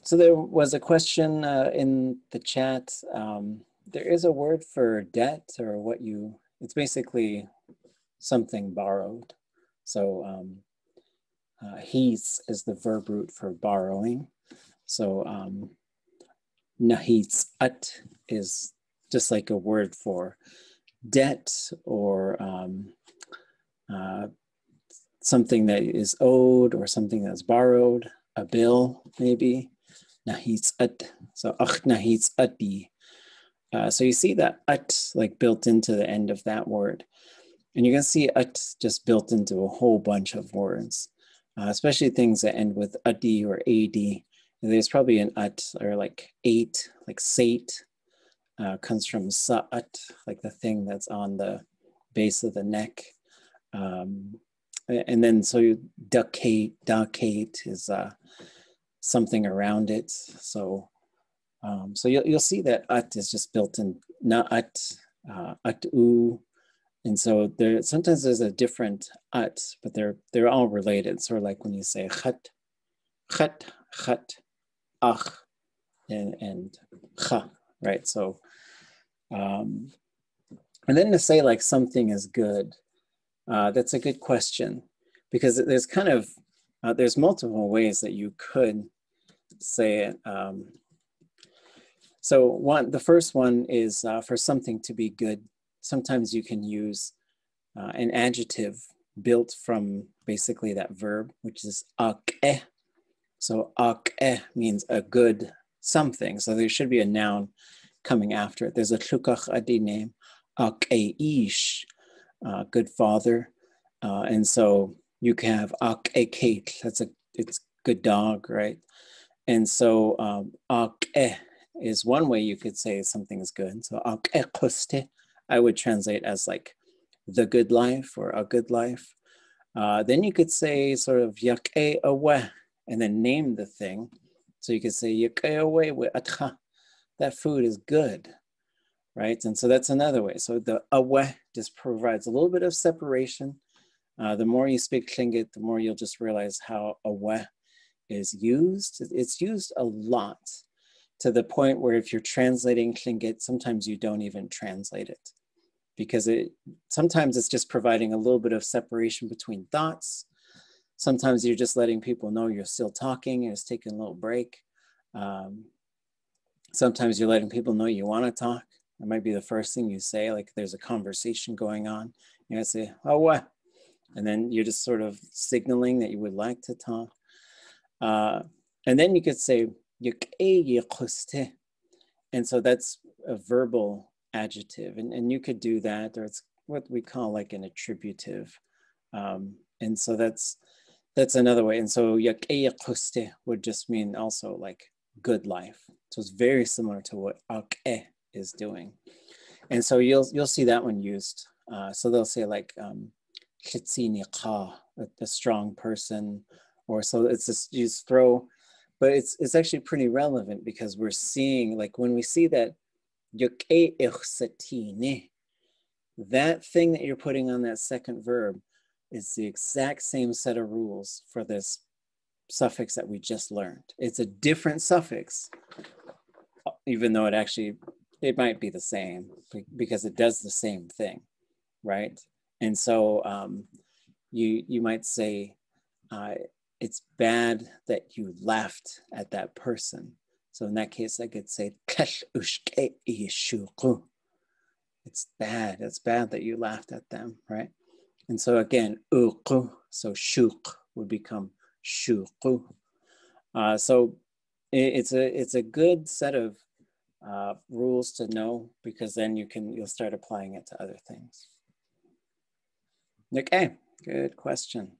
So there was a question uh, in the chat. Um, there is a word for debt or what you, it's basically something borrowed. So um, uh, he's is the verb root for borrowing. So um, nahits at is just like a word for debt or um, uh, something that is owed or something that's borrowed, a bill maybe. Nahits at. So ach nahits ati. Uh, so you see that at like built into the end of that word. And you can see at just built into a whole bunch of words, uh, especially things that end with adi or ad. There's probably an at or like eight, like sate, uh, comes from sa'at, like the thing that's on the base of the neck. Um, and then so ducate, ducate is uh, something around it. So um, so you'll, you'll see that at is just built in na'at, uh, at'u. And so there sometimes there's a different at, but they're they're all related. Sort of like when you say khat, khat, khat, ach, and, and right? So um, and then to say like something is good, uh, that's a good question because there's kind of, uh, there's multiple ways that you could say it. Um, so one, the first one is uh, for something to be good. Sometimes you can use uh, an adjective built from basically that verb, which is ak'eh. So ak'eh means a good something. So there should be a noun coming after it. There's a tlukach adi name, ak'eish, uh, good father. Uh, and so you can have ak'ekate, that's a, it's good dog, right? And so um, ak'eh is one way you could say something is good. So ak'ekuste, I would translate as like the good life or a good life. Uh, then you could say sort of yak'e aweh and then name the thing. So you could say with atcha, that food is good, right? And so that's another way. So the aweh just provides a little bit of separation. Uh, the more you speak Tlingit, the more you'll just realize how aweh is used. It's used a lot to the point where if you're translating Tlingit, sometimes you don't even translate it because it sometimes it's just providing a little bit of separation between thoughts. Sometimes you're just letting people know you're still talking and it's taking a little break. Um, sometimes you're letting people know you want to talk. It might be the first thing you say, like there's a conversation going on. You might say, oh, what? And then you're just sort of signaling that you would like to talk. Uh, and then you could say, and so that's a verbal adjective. And, and you could do that, or it's what we call like an attributive. Um, and so that's that's another way. And so would just mean also like good life. So it's very similar to what ak'e is doing. And so you'll you'll see that one used. Uh, so they'll say like um, a strong person, or so it's just you just throw, but it's it's actually pretty relevant because we're seeing like when we see that that thing that you're putting on that second verb is the exact same set of rules for this suffix that we just learned. It's a different suffix, even though it actually, it might be the same because it does the same thing, right? And so um, you, you might say, uh, it's bad that you laughed at that person. So in that case, I could say, it's bad. It's bad that you laughed at them, right? And so again, so shuk would become shuqu. Uh, so it, it's a it's a good set of uh, rules to know because then you can you'll start applying it to other things. Okay, good question.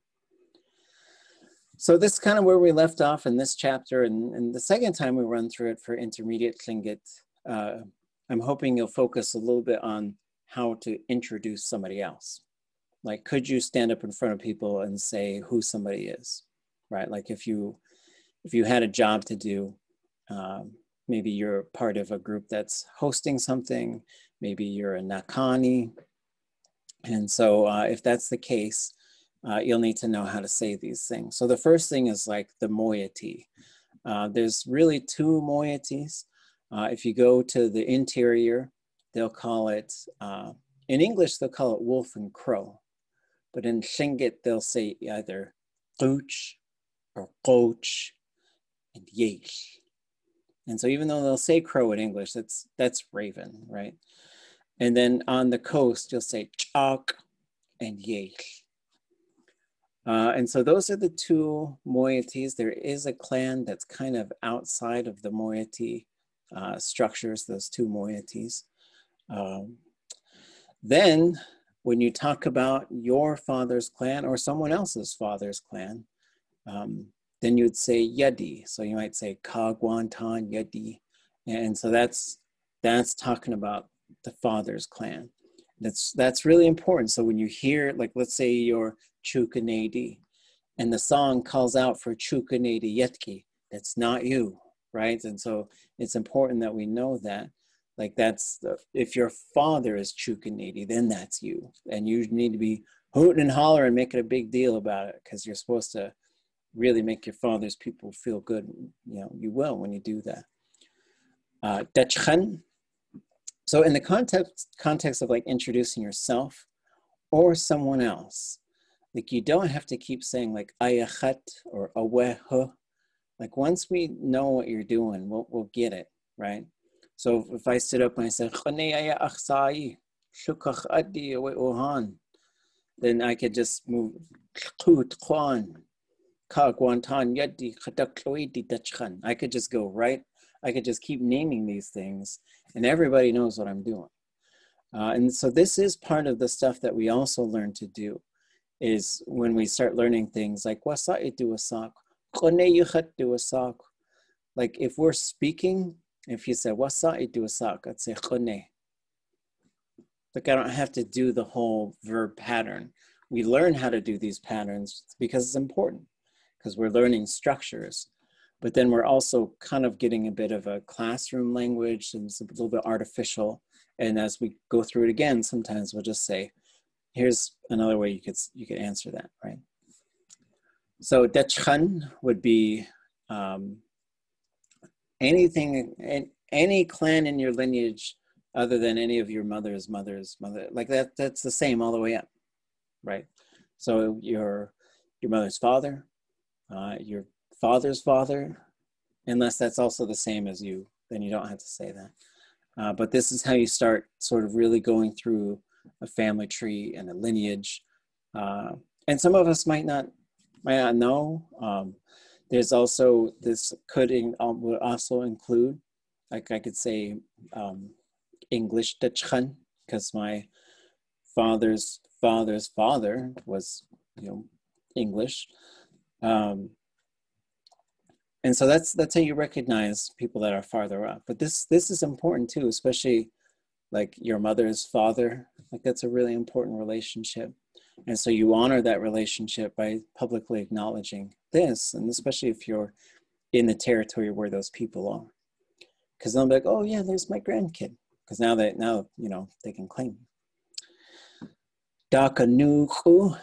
So this is kind of where we left off in this chapter, and, and the second time we run through it for intermediate Tlingit, uh, I'm hoping you'll focus a little bit on how to introduce somebody else. Like, could you stand up in front of people and say who somebody is, right? Like if you if you had a job to do, um, maybe you're part of a group that's hosting something, maybe you're a nakani, and so uh, if that's the case, uh, you'll need to know how to say these things. So the first thing is like the moiety. Uh, there's really two moieties. Uh, if you go to the interior, they'll call it, uh, in English, they'll call it wolf and crow. But in Tlingit, they'll say either gooch or coach and yesh. And so even though they'll say crow in English, that's, that's raven, right? And then on the coast, you'll say chalk and yesh. Uh, and so those are the two moieties. There is a clan that's kind of outside of the moiety uh, structures, those two moieties. Um, then when you talk about your father's clan or someone else's father's clan, um, then you'd say Yedi. So you might say kagwantan Yedi. And so that's that's talking about the father's clan. That's that's really important. So when you hear, like let's say you're Chukanadi, and the song calls out for Chukanadi Yetki, that's not you, right? And so it's important that we know that. Like that's the, if your father is Chukanadi, then that's you. And you need to be hooting and hollering and making a big deal about it because you're supposed to really make your father's people feel good. You know, you will when you do that. Uh, so in the context context of like introducing yourself or someone else, like you don't have to keep saying like ayachat or awehu. Like once we know what you're doing, we'll, we'll get it, right? So if I sit up and I say, adi ohan, then I could just move I could just go right. I could just keep naming these things, and everybody knows what I'm doing. Uh, and so this is part of the stuff that we also learn to do, is when we start learning things like wasak. Like if we're speaking, if you say wasaitu wasak, I'd say chone. Like I don't have to do the whole verb pattern. We learn how to do these patterns because it's important because we're learning structures. But then we're also kind of getting a bit of a classroom language and it's a little bit artificial. And as we go through it again, sometimes we'll just say, here's another way you could, you could answer that, right? So Dechhan would be um, anything, any clan in your lineage other than any of your mother's mother's mother, like that, that's the same all the way up, right? So your, your mother's father, uh, your father's father, unless that's also the same as you, then you don't have to say that. Uh, but this is how you start sort of really going through a family tree and a lineage. Uh, and some of us might not might not know. Um, there's also this could in, um, would also include, like I could say, um, English Dutchchen, because my father's father's father was, you know, English. Um, and so that's that's how you recognize people that are farther up. But this this is important too, especially like your mother's father. Like that's a really important relationship. And so you honor that relationship by publicly acknowledging this, and especially if you're in the territory where those people are. Because they'll be like, oh yeah, there's my grandkid. Because now that now you know they can claim. Dakanuku,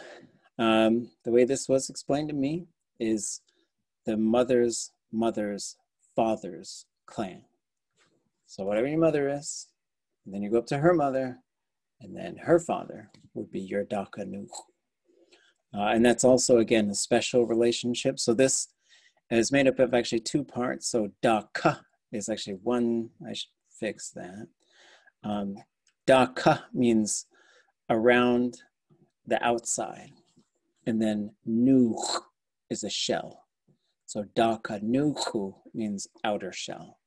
um, the way this was explained to me is the mother's mother's father's clan. So whatever your mother is, then you go up to her mother, and then her father would be your Daka Uh, and that's also, again, a special relationship. So this is made up of actually two parts. So Daka is actually one, I should fix that. Um, means around the outside. And then Nuch is a shell. So dakanuku means outer shell,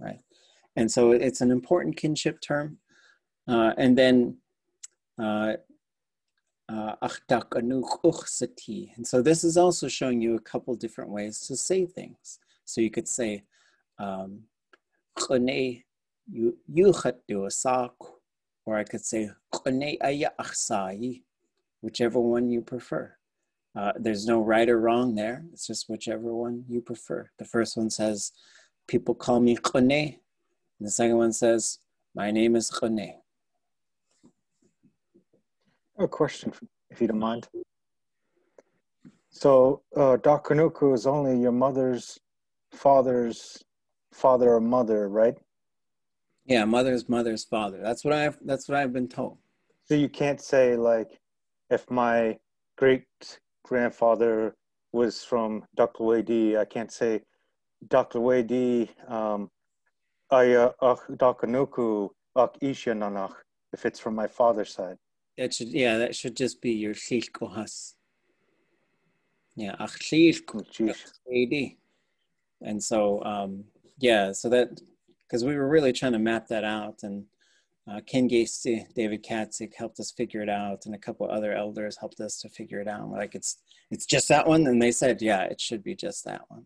right? And so it's an important kinship term. Uh, and then uh, uh, and so this is also showing you a couple different ways to say things. So you could say, um, or I could say, whichever one you prefer. Uh, there's no right or wrong there. It's just whichever one you prefer. The first one says, people call me Khone. And the second one says, my name is Khone. A question, if you don't mind. So, uh, Dakanuku is only your mother's father's father or mother, right? Yeah, mother's mother's father. That's what I've. That's what I've been told. So you can't say like, if my great grandfather was from Dr. I can't say Dr. Wadi, um, Aya Dakanuku Ak Isha if it's from my father's side. That should yeah, that should just be your Kohas. Yeah, and so um, yeah, so that because we were really trying to map that out, and uh, Kingeistí, David Katzeek helped us figure it out, and a couple other elders helped us to figure it out. We're like, it's it's just that one, and they said, yeah, it should be just that one.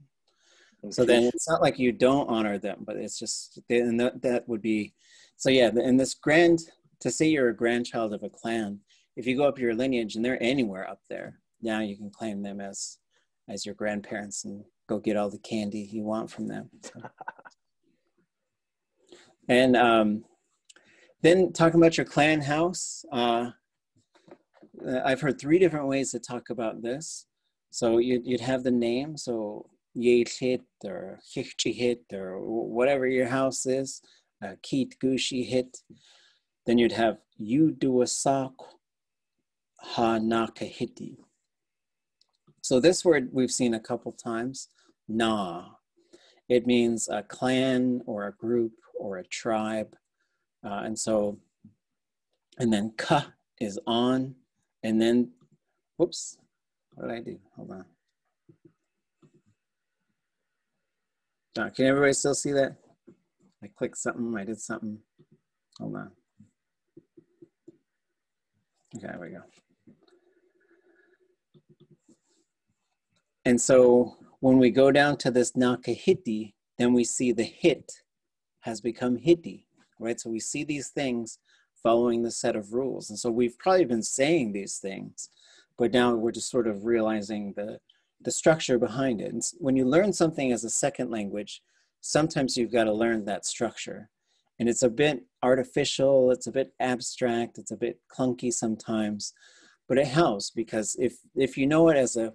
So then it's not like you don't honor them, but it's just and that, that would be so yeah. In this grand to say you're a grandchild of a clan, if you go up your lineage and they're anywhere up there, now you can claim them as as your grandparents and go get all the candy you want from them. So. and um, then talking about your clan house, uh, I've heard three different ways to talk about this. So you'd, you'd have the name, so Yechit or Hichihit or whatever your house is, uh, Keet Gushi Hit. Then you'd have Yuduasak Ha Nakahiti. So this word we've seen a couple times, Na. It means a clan or a group or a tribe. Uh, and so, and then Ka is on, and then, whoops, what did I do? Hold on. Uh, can everybody still see that? I clicked something, I did something. Hold on. Okay, there we go. And so when we go down to this Nakahiti, then we see the hit has become Hiti, right? So we see these things following the set of rules. And so we've probably been saying these things, but now we're just sort of realizing the, the structure behind it. And when you learn something as a second language, sometimes you've got to learn that structure. And it's a bit artificial, it's a bit abstract, it's a bit clunky sometimes, but it helps because if if you know it as a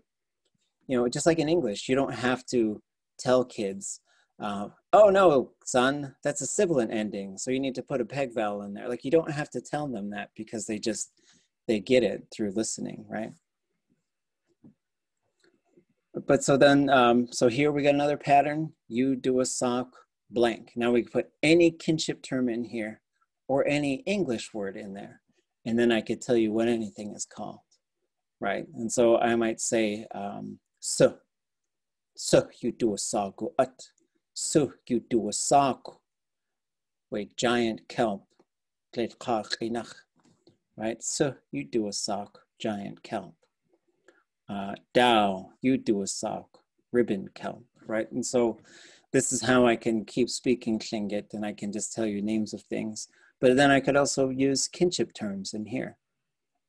you know, just like in English, you don't have to tell kids, uh, oh no, son, that's a sibilant ending. So you need to put a peg vowel in there. Like you don't have to tell them that because they just, they get it through listening, right? But so then, um, so here we got another pattern. You do a sock blank. Now we can put any kinship term in here or any English word in there. And then I could tell you what anything is called, right? And so I might say, um, so, so you do a sago at, so you do a sago. Wait, giant kelp, right? So you do a sock, giant kelp. Uh, Dow, you do a sock, ribbon kelp, right? And so this is how I can keep speaking Tlingit and I can just tell you names of things. But then I could also use kinship terms in here.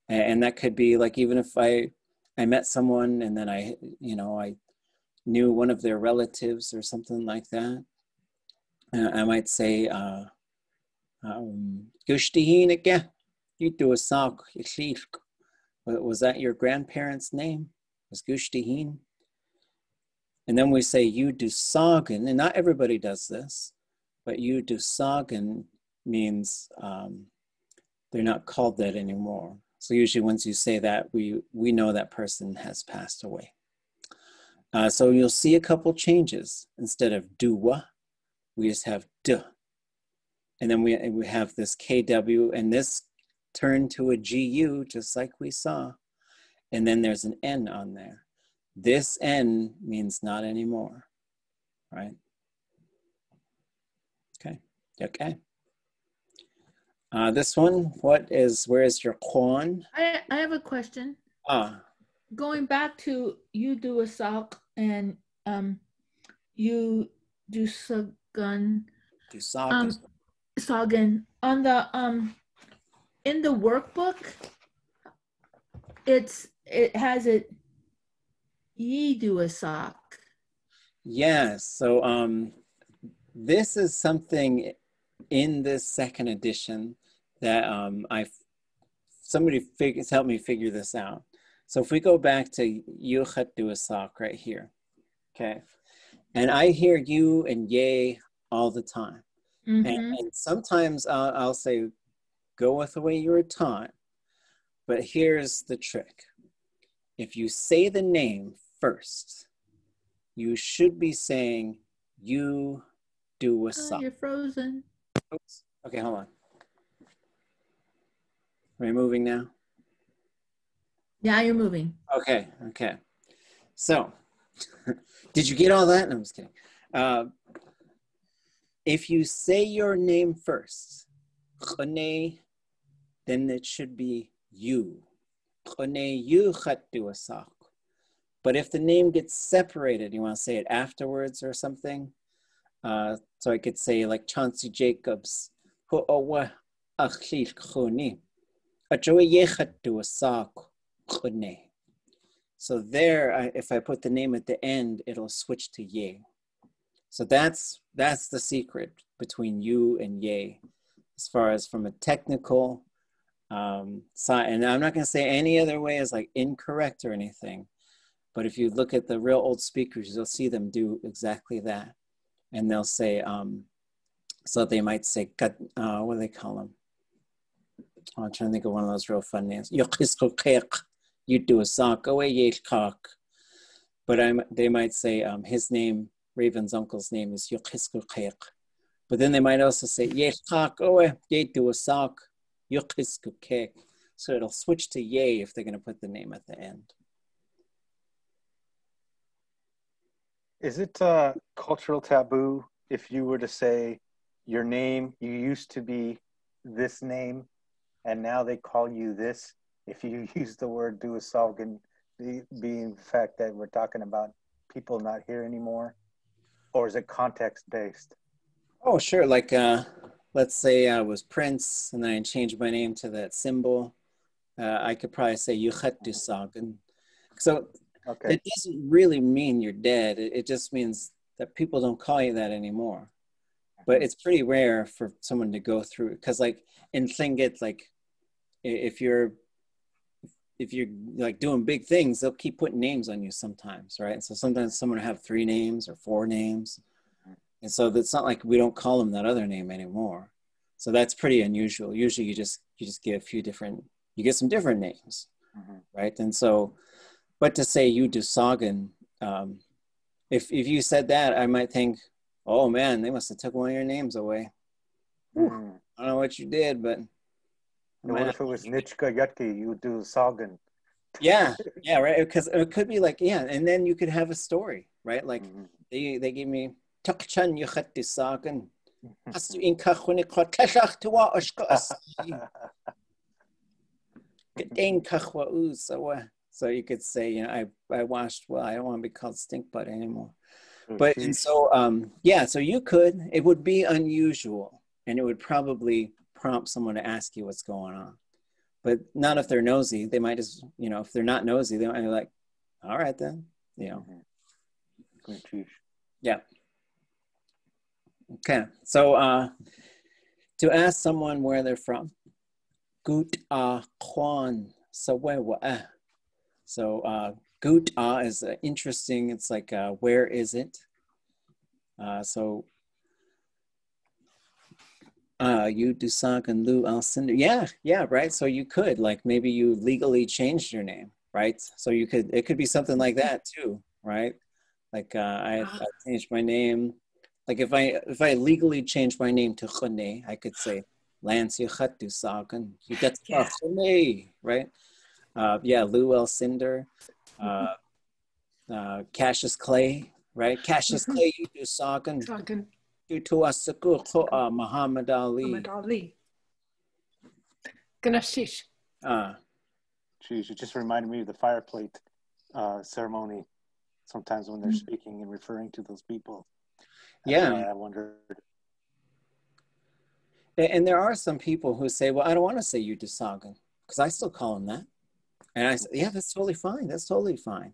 And that could be like, even if I I met someone and then I, you know, I knew one of their relatives or something like that. Uh, I might say, uh, um, was that your grandparents' name? Was Gushtihin? And then we say you do sagan, and not everybody does this, but you do sagan means um, they're not called that anymore. So usually once you say that, we, we know that person has passed away. Uh, so you'll see a couple changes. Instead of duwa, we just have duh. And then we, we have this KW and this turned to a GU just like we saw. And then there's an N on there. This N means not anymore, right? Okay, okay. Uh, this one, what is, where is your Quan? I, I have a question. Ah, Going back to you do a sock and um you do sagan do Sagan. um sagan on the um in the workbook it's it has it ye do a sock Yes. So um, this is something in this second edition that um, I somebody figures helped me figure this out. So if we go back to Yuchat Duasak right here, okay, and I hear you and yay all the time, and, and sometimes I'll, I'll say, go with the way you were taught. But here's the trick: if you say the name first, you should be saying you do a oh, you're frozen Oops. Okay, hold on. Are we moving now? yeah you're moving Okay, okay. So, did you get all that? No, I'm just kidding. Uh, if you say your name first, then it should be you. You khattu asak. But if the name gets separated, you want to say it afterwards or something. Uh, so I could say like Chauncey Jacobs. So there, I, if I put the name at the end, it'll switch to ye. So that's that's the secret between you and ye, as far as from a technical um, side. And I'm not going to say any other way is like incorrect or anything, but if you look at the real old speakers, you'll see them do exactly that, and they'll say. Um, so they might say, uh, what do they call them? Oh, I'm trying to think of one of those real fun names. You do a sock away yechak. But I'm, they might say um, his name, Raven's uncle's name is Yochisku Kek. But then they might also say yechak ye do a sock Yochisku Kek. So it'll switch to yay if they're going to put the name at the end. Is it a cultural taboo if you were to say your name, you used to be this name, and now they call you this? If you use the word duasalgan, the being the fact that we're talking about people not here anymore, or is it context based? Oh, sure. Like, uh, let's say I was Prince and then I changed my name to that symbol. Uh, I could probably say Yuchattu Sagan. So Okay. it doesn't really mean you're dead. It, it just means that people don't call you that anymore. But it's pretty rare for someone to go through because, like in Tlingit, like if you're if you're like doing big things, they'll keep putting names on you sometimes, right? So sometimes someone will have three names or four names, and so it's not like we don't call them that other name anymore. So that's pretty unusual. Usually, you just you just get a few different, you get some different names, mm-hmm. right? And so, but to say you do Sagan, um, if if you said that, I might think, oh man, they must have took one of your names away. Mm. I don't know what you did, but And what if it was Nichka Yutki, you do Salgan? yeah, yeah, right. Because it could be like yeah, and then you could have a story, right? Like Mm-hmm. they they give me Takchan Yuchatti Sagan. Hast du ihn kachuni kotleshach tuwa oshkos? Gedein kachwa uzawa. So you could say, you know, I, I washed well. I don't want to be called stink butt anymore. But and so um, yeah, so you could. It would be unusual, and it would probably prompt someone to ask you what's going on. But not if they're nosy. They might just, you know, if they're not nosy, they might be like, all right then, you know. Yeah. Okay. So uh, to ask someone where they're from, Gut a Kwan Sawewa. So uh, Gut a is uh, interesting. It's like, uh, where is it? Uh, so uh, you Dusak and Lu Al Cinder. Yeah, yeah, right. So you could like maybe you legally changed your name, right? So you could it could be something like that too, right? Like uh, I, I changed my name. Like if I if I legally changed my name to Khune, I could say Lance Yuchat Dusakan. You get Khune, right? Uh, yeah, Lou El Cinder. Uh, uh, Cassius Clay, right? Cassius Clay, you do Sagan, Talking you to Asuku, uh, Muhammad Ali. Muhammad Ali. Ganashish. Uh, Geez, it just reminded me of the fire plate uh, ceremony. Sometimes when they're speaking and referring to those people. That's Yeah. why I wondered. And, and there are some people who say, well, I don't want to say you to Sagan because I still call him that. And I said, yeah, that's totally fine. That's totally fine.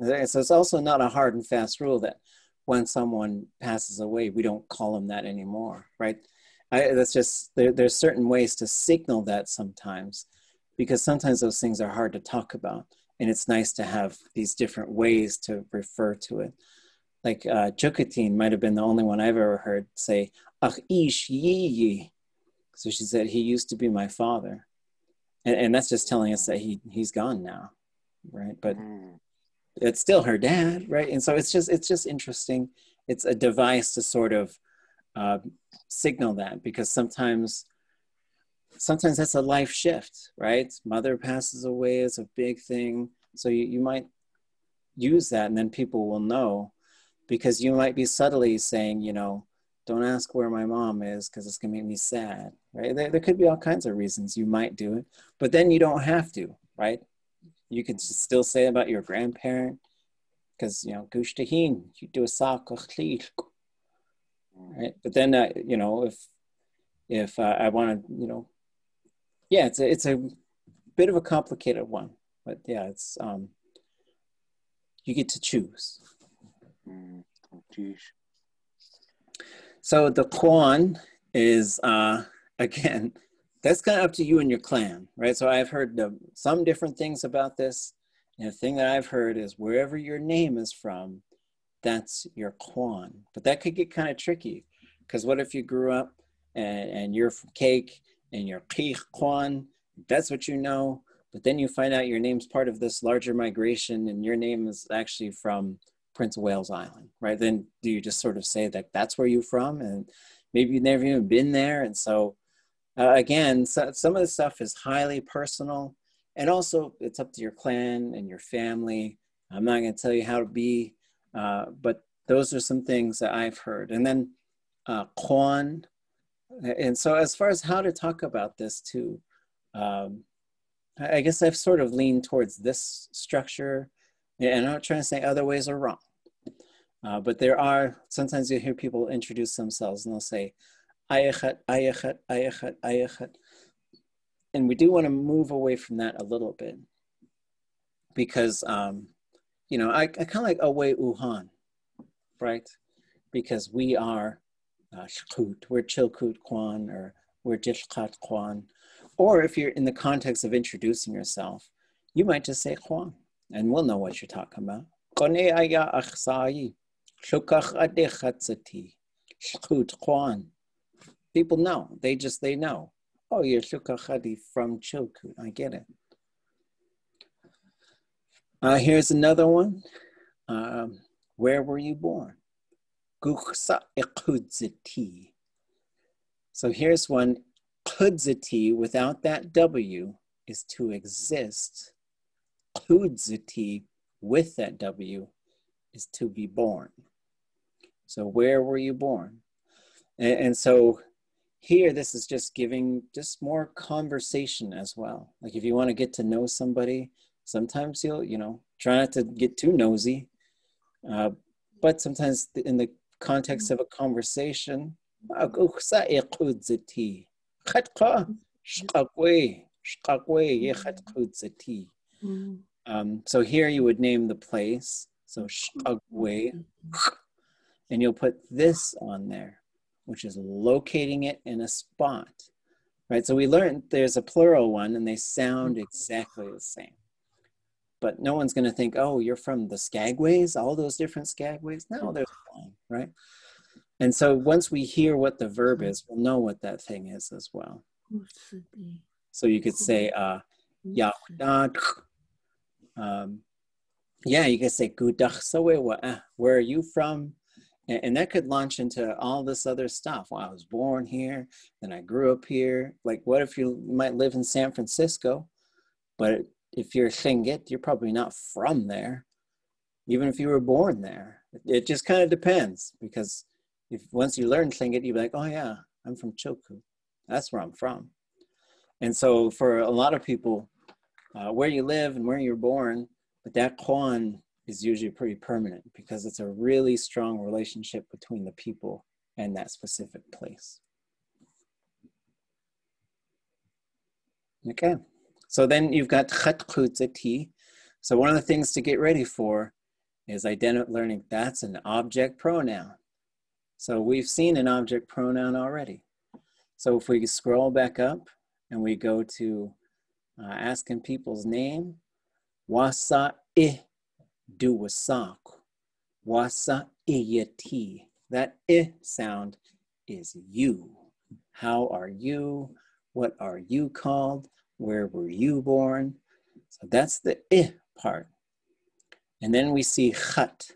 So it's also not a hard and fast rule that when someone passes away, we don't call them that anymore, right? I, that's just, there, there's certain ways to signal that sometimes because sometimes those things are hard to talk about. And it's nice to have these different ways to refer to it. Like uh, might have been the only one I've ever heard say, Ach ish yi yi. So she said, he used to be my father. And, and that's just telling us that he, he's gone now, right? But it's still her dad, right? And so it's just it's just interesting. It's a device to sort of uh, signal that because sometimes sometimes that's a life shift, right? Mother passes away is a big thing, so you, you might use that, and then people will know because you might be subtly saying, you know, don't ask where my mom is because it's gonna make me sad, right? There, there could be all kinds of reasons you might do it, but then you don't have to, right? You could still say about your grandparent because you know gush tahin, you do a sak right? But then uh, you know if if uh, I want to, you know, yeah, it's a it's a bit of a complicated one, but yeah, it's um you get to choose. Mm, oh, geez. So the Kwan is uh, again, that's kind of up to you and your clan, right? So I've heard the, some different things about this. And the thing that I've heard is wherever your name is from, that's your Kwan. But that could get kind of tricky because what if you grew up and, and you're from Kake and you're Kich Kwan? That's what you know. But then you find out your name's part of this larger migration and your name is actually from Prince of Wales Island, right? Then do you just sort of say that that's where you're from, and maybe you've never even been there, and so uh, again, so, some of the stuff is highly personal, and also it's up to your clan and your family. I'm not going to tell you how to be, uh, but those are some things that I've heard, and then uh, Kwan, and so as far as how to talk about this too. Um, I I guess I've sort of leaned towards this structure, and I'm not trying to say other ways are wrong. Uh, but there are, sometimes you hear people introduce themselves and they'll say, ayachat, ayachat, ayachat, ayachat. And we do want to move away from that a little bit because, um, you know, I, I kind of like away uhan, right? Because we are uh, shkut, we're chilkut kwan, or we're jishkat kwan. Or if you're in the context of introducing yourself, you might just say kwan, and we'll know what you're talking about. Shukach adechatzati, shkut kwan. People know. They just they know. Oh, you're shukachadi from Chilkut. I get it. Uh, here's another one. Um, where were you born? Guchsa ikudzati. So here's one. Kudzati without that W is to exist. Kudzati with that W is to be born. So where were you born? And, and so here, this is just giving just more conversation as well. Like if you want to get to know somebody, sometimes you'll, you know, try not to get too nosy. Uh, but sometimes in the context of a conversation, um, so here you would name the place. So Shagwe, and you'll put this on there, which is locating it in a spot. Right? So we learned there's a plural one and they sound exactly the same. But no one's going to think, oh, you're from the Skagways, all those different Skagways. No, there's one, right? And so once we hear what the verb is, we'll know what that thing is as well. So you could say, uh, Um, yeah, you could say, Sawewa, where are you from? And, and that could launch into all this other stuff. Well, I was born here, then I grew up here. Like, what if you might live in San Francisco, but if you're Tlingit, you're probably not from there. even if you were born there. It, just kind of depends because if once you learn Tlingit, you'd be like, oh yeah, I'm from Chilku. That's where I'm from. And so for a lot of people, uh, where you live and where you're born, but that Kwan is usually pretty permanent because it's a really strong relationship between the people and that specific place. Okay, so then you've got. So one of the things to get ready for is identi- learning that's an object pronoun. So we've seen an object pronoun already. So if we scroll back up and we go to uh, asking people's name, wasa i do wasak, wasa iyati. That i sound is you. How are you? What are you called? Where were you born? So that's the i part. And then we see khat.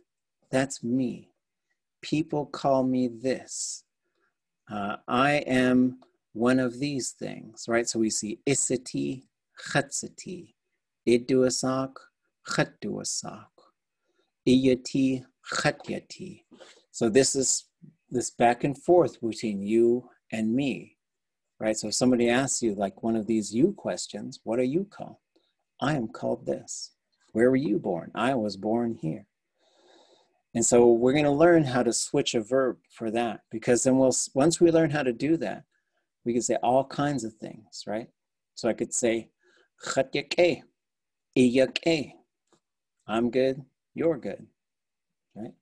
That's me. People call me this. Uh, I am one of these things, right? So we see isati, khatsati, iduasak, khatduasak, iyati, khatyati. So this is this back and forth between you and me, right? So if somebody asks you like one of these you questions, what are you called? I am called this. Where were you born? I was born here. And so we're going to learn how to switch a verb for that because then we'll once we learn how to do that, we can say all kinds of things, right? So I could say. I'm good, you're good, right?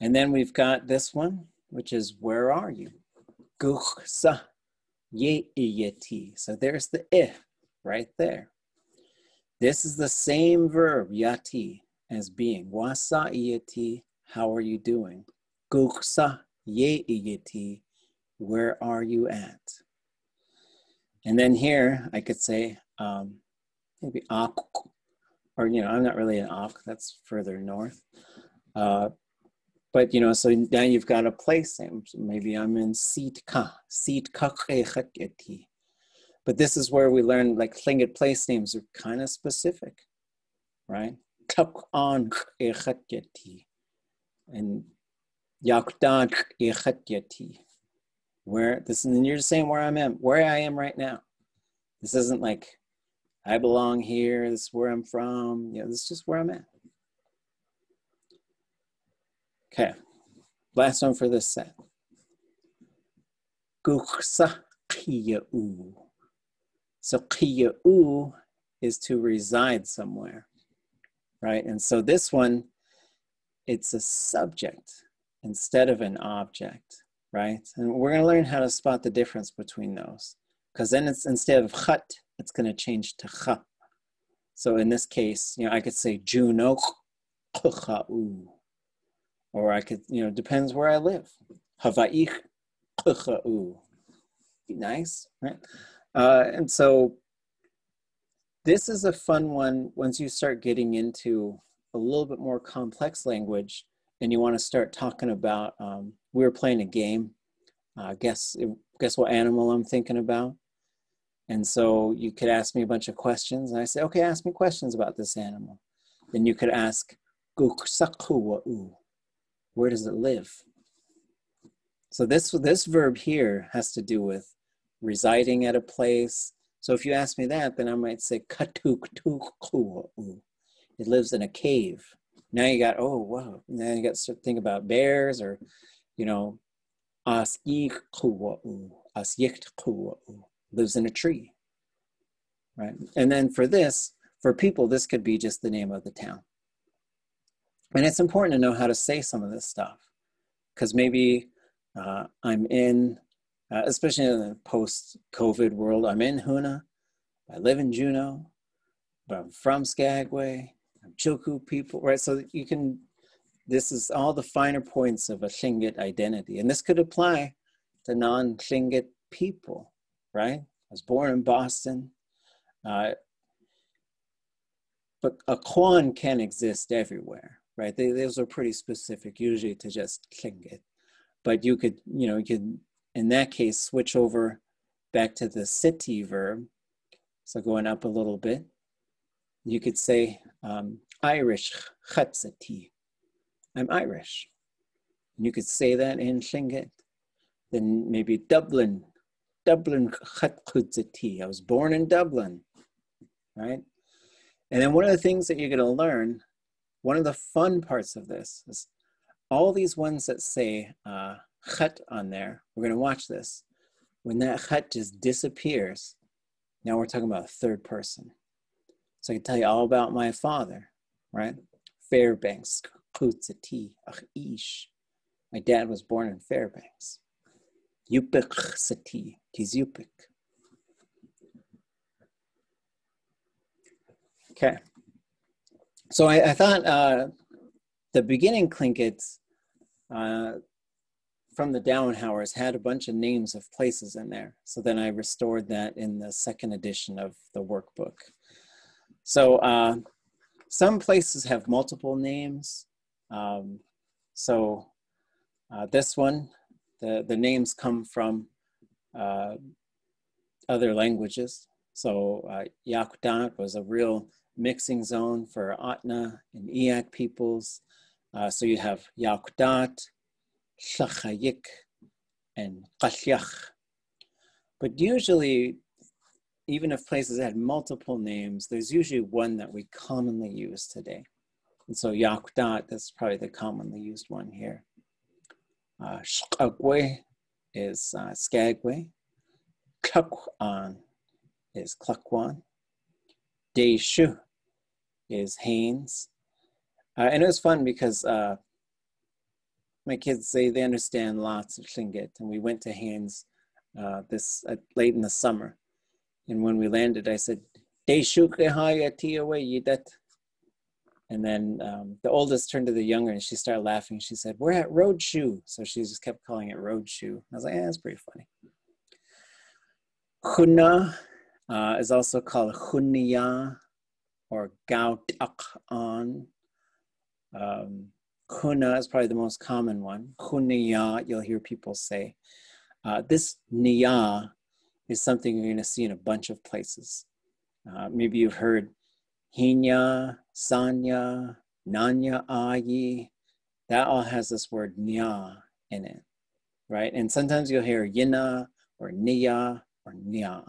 And then we've got this one, which is where are you? Guchsa ye iyati. So there's the if right there. This is the same verb, yati, as being. Wasa iyati, how are you doing? Guksa ye iyati, where are you at? And then here I could say um, maybe ak, or you know, I'm not really an ak, that's further north. Uh, but you know, so now you've got a place name. Maybe I'm in Sitka, Sitka but this is where we learn like Tlingit place names are kind of specific, right? On and Yakdan Where this is, and you're saying where I'm at, where I am right now. This isn't like I belong here, this is where I'm from. Yeah, this is just where I'm at. Okay. Last one for this set. Guksa so qiya'u is to reside somewhere, right? And so this one, it's a subject instead of an object, right? And we're going to learn how to spot the difference between those. Because then it's instead of khat, it's going to change to kha. So in this case, you know, I could say Juneau. Or I could, you know, depends where I live. Kha'u. Be nice, right? Uh, and so this is a fun one once you start getting into a little bit more complex language and you want to start talking about, um, we were playing a game. Uh, guess, guess what animal I'm thinking about? And so you could ask me a bunch of questions and I say, okay, ask me questions about this animal. Then you could ask, where does it live? So this, this verb here has to do with residing at a place. So if you ask me that, then I might say It lives in a cave. Now you got, oh wow. Now you got to think about bears or, you know, lives in a tree. Right. And then for this, for people, this could be just the name of the town. And it's important to know how to say some of this stuff because maybe uh, I'm in uh, especially in the post-COVID world. I'm in Hoonah, I live in Juneau, but I'm from Skagway. I'm Chilku people, right? So you can. This is all the finer points of a Tlingit identity, and this could apply to non-Tlingit people, right? I was born in Boston, uh, but a Kwan can exist everywhere, right? They, those are pretty specific, usually to just Tlingit. But you could, you know, you could in that case, switch over back to the siti verb. So going up a little bit. you could say um, Irish. I'm Irish. And you could say that in Tlingit. Then maybe Dublin, Dublin. I was born in Dublin, right? And then one of the things that you're going to learn, one of the fun parts of this is all these ones that say uh, chat on there. We're going to watch this. When that chat just disappears, now we're talking about a third person. So I can tell you all about my father, right? Fairbanks, Kutzati, Ish. My dad was born in Fairbanks. Yupik Sati, Yupik. Okay. So I, I thought uh, the beginning Tlingits uh, from the Dauenhauers had a bunch of names of places in there. So then I restored that in the second edition of the workbook. So uh, some places have multiple names. Um, so uh, this one, the, the names come from uh, other languages. So uh, Yakutat was a real mixing zone for Atna and Eyak peoples. Uh, so you have Yakutat, Shachayik, and Qashyach. But usually, even if places had multiple names, there's usually one that we commonly use today. And so Yakutat, that's probably the commonly used one here. Uh, is uh, Skagway. Klakwan is Klukwan. Deishu is Haines. Uh, and it was fun because uh, my kids say they understand lots of Tlingit, and we went to Haines uh, this uh, late in the summer. And when we landed, I said, Deishu yidat. And then um, the oldest turned to the younger and she started laughing. She said, We're at Road Shoe. So she just kept calling it Road Shoe. I was like, Yeah, that's pretty funny. Khuna uh, is also called Khuniya or Gautak'an. Um, Khuna is probably the most common one. Khuniya, you'll hear people say. Uh, this niya is something you're going to see in a bunch of places. Uh, maybe you've heard Hinya, Sanya, Nanya, Ayi. That all has this word nya in it, right? And sometimes you'll hear yina or niya or nya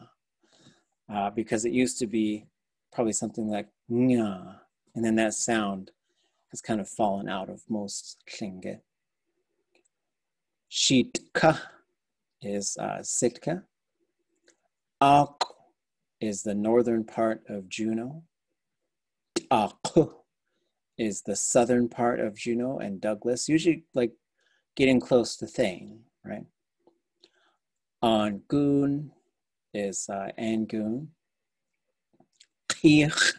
uh, because it used to be probably something like nya, and then that sound has kind of fallen out of most Tlingit. Shitka is uh, Sitka. Ak is the northern part of Juneau. Ak is the southern part of Juneau and Douglas, usually like getting close to Thane, right? Angoon is uh, Angoon. Kich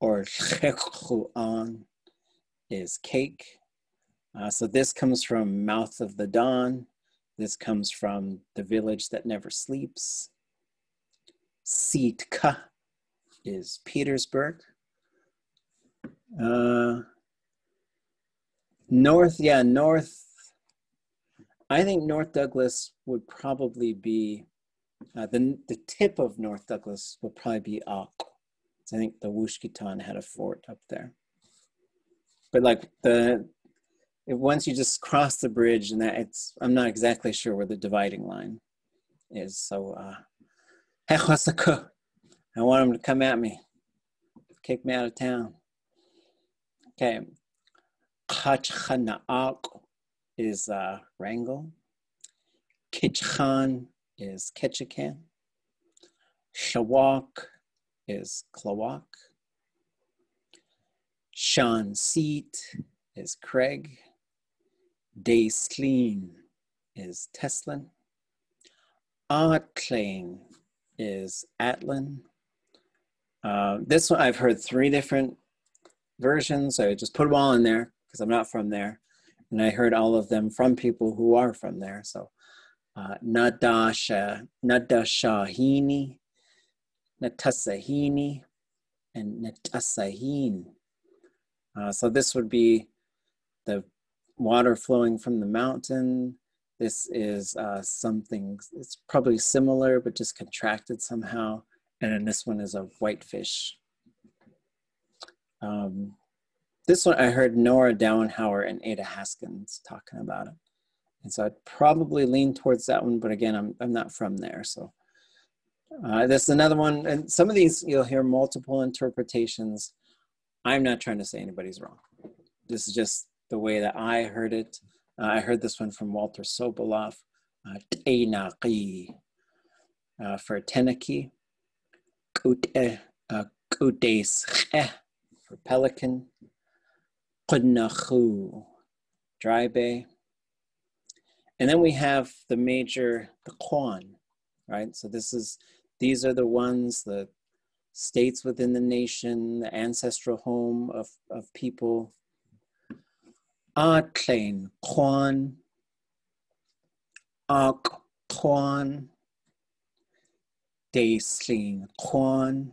or Chekhuan is Kake. Uh, so this comes from Mouth of the Dawn. This comes from the village that never sleeps. Sitka is Petersburg. Uh, north, yeah, north. I think North Douglas would probably be uh, the the tip of North Douglas would probably be Ak. I think the Wushkitan had a fort up there. But like the if once you just cross the bridge and that it's I'm not exactly sure where the dividing line is. So uh I want them to come at me. Kick me out of town. Okay. Kachchanaak is uh, Wrangell. Kitchan is Ketchikan. Shawak is Klawock. Sean Seat is Craig. Daysleen is Teslin. Atlain is Atlin. Uh, this one I've heard three different versions. I just put them all in there because I'm not from there. And I heard all of them from people who are from there. So uh, Nadasha, Nadashahini, Natasahini, and Natasahin. Uh, so this would be the water flowing from the mountain. This is uh, something, it's probably similar, but just contracted somehow. And then this one is a whitefish. Um, this one I heard Nora Dauenhauer and Ada Haskins talking about it. And so I'd probably lean towards that one, but again, I'm, I'm not from there. So uh, that's another one. And some of these you'll hear multiple interpretations. I'm not trying to say anybody's wrong. This is just the way that I heard it. Uh, I heard this one from Walter Soboleff, uh, uh, for Tenakee, for Pelican, Qudnachu, Dry Bay. And then we have the major, the Kwan, right? So this is, these are the ones, the states within the nation, the ancestral home of, of people. Atlain, Kwan, Ak, Kwan, Daislin, Kwan,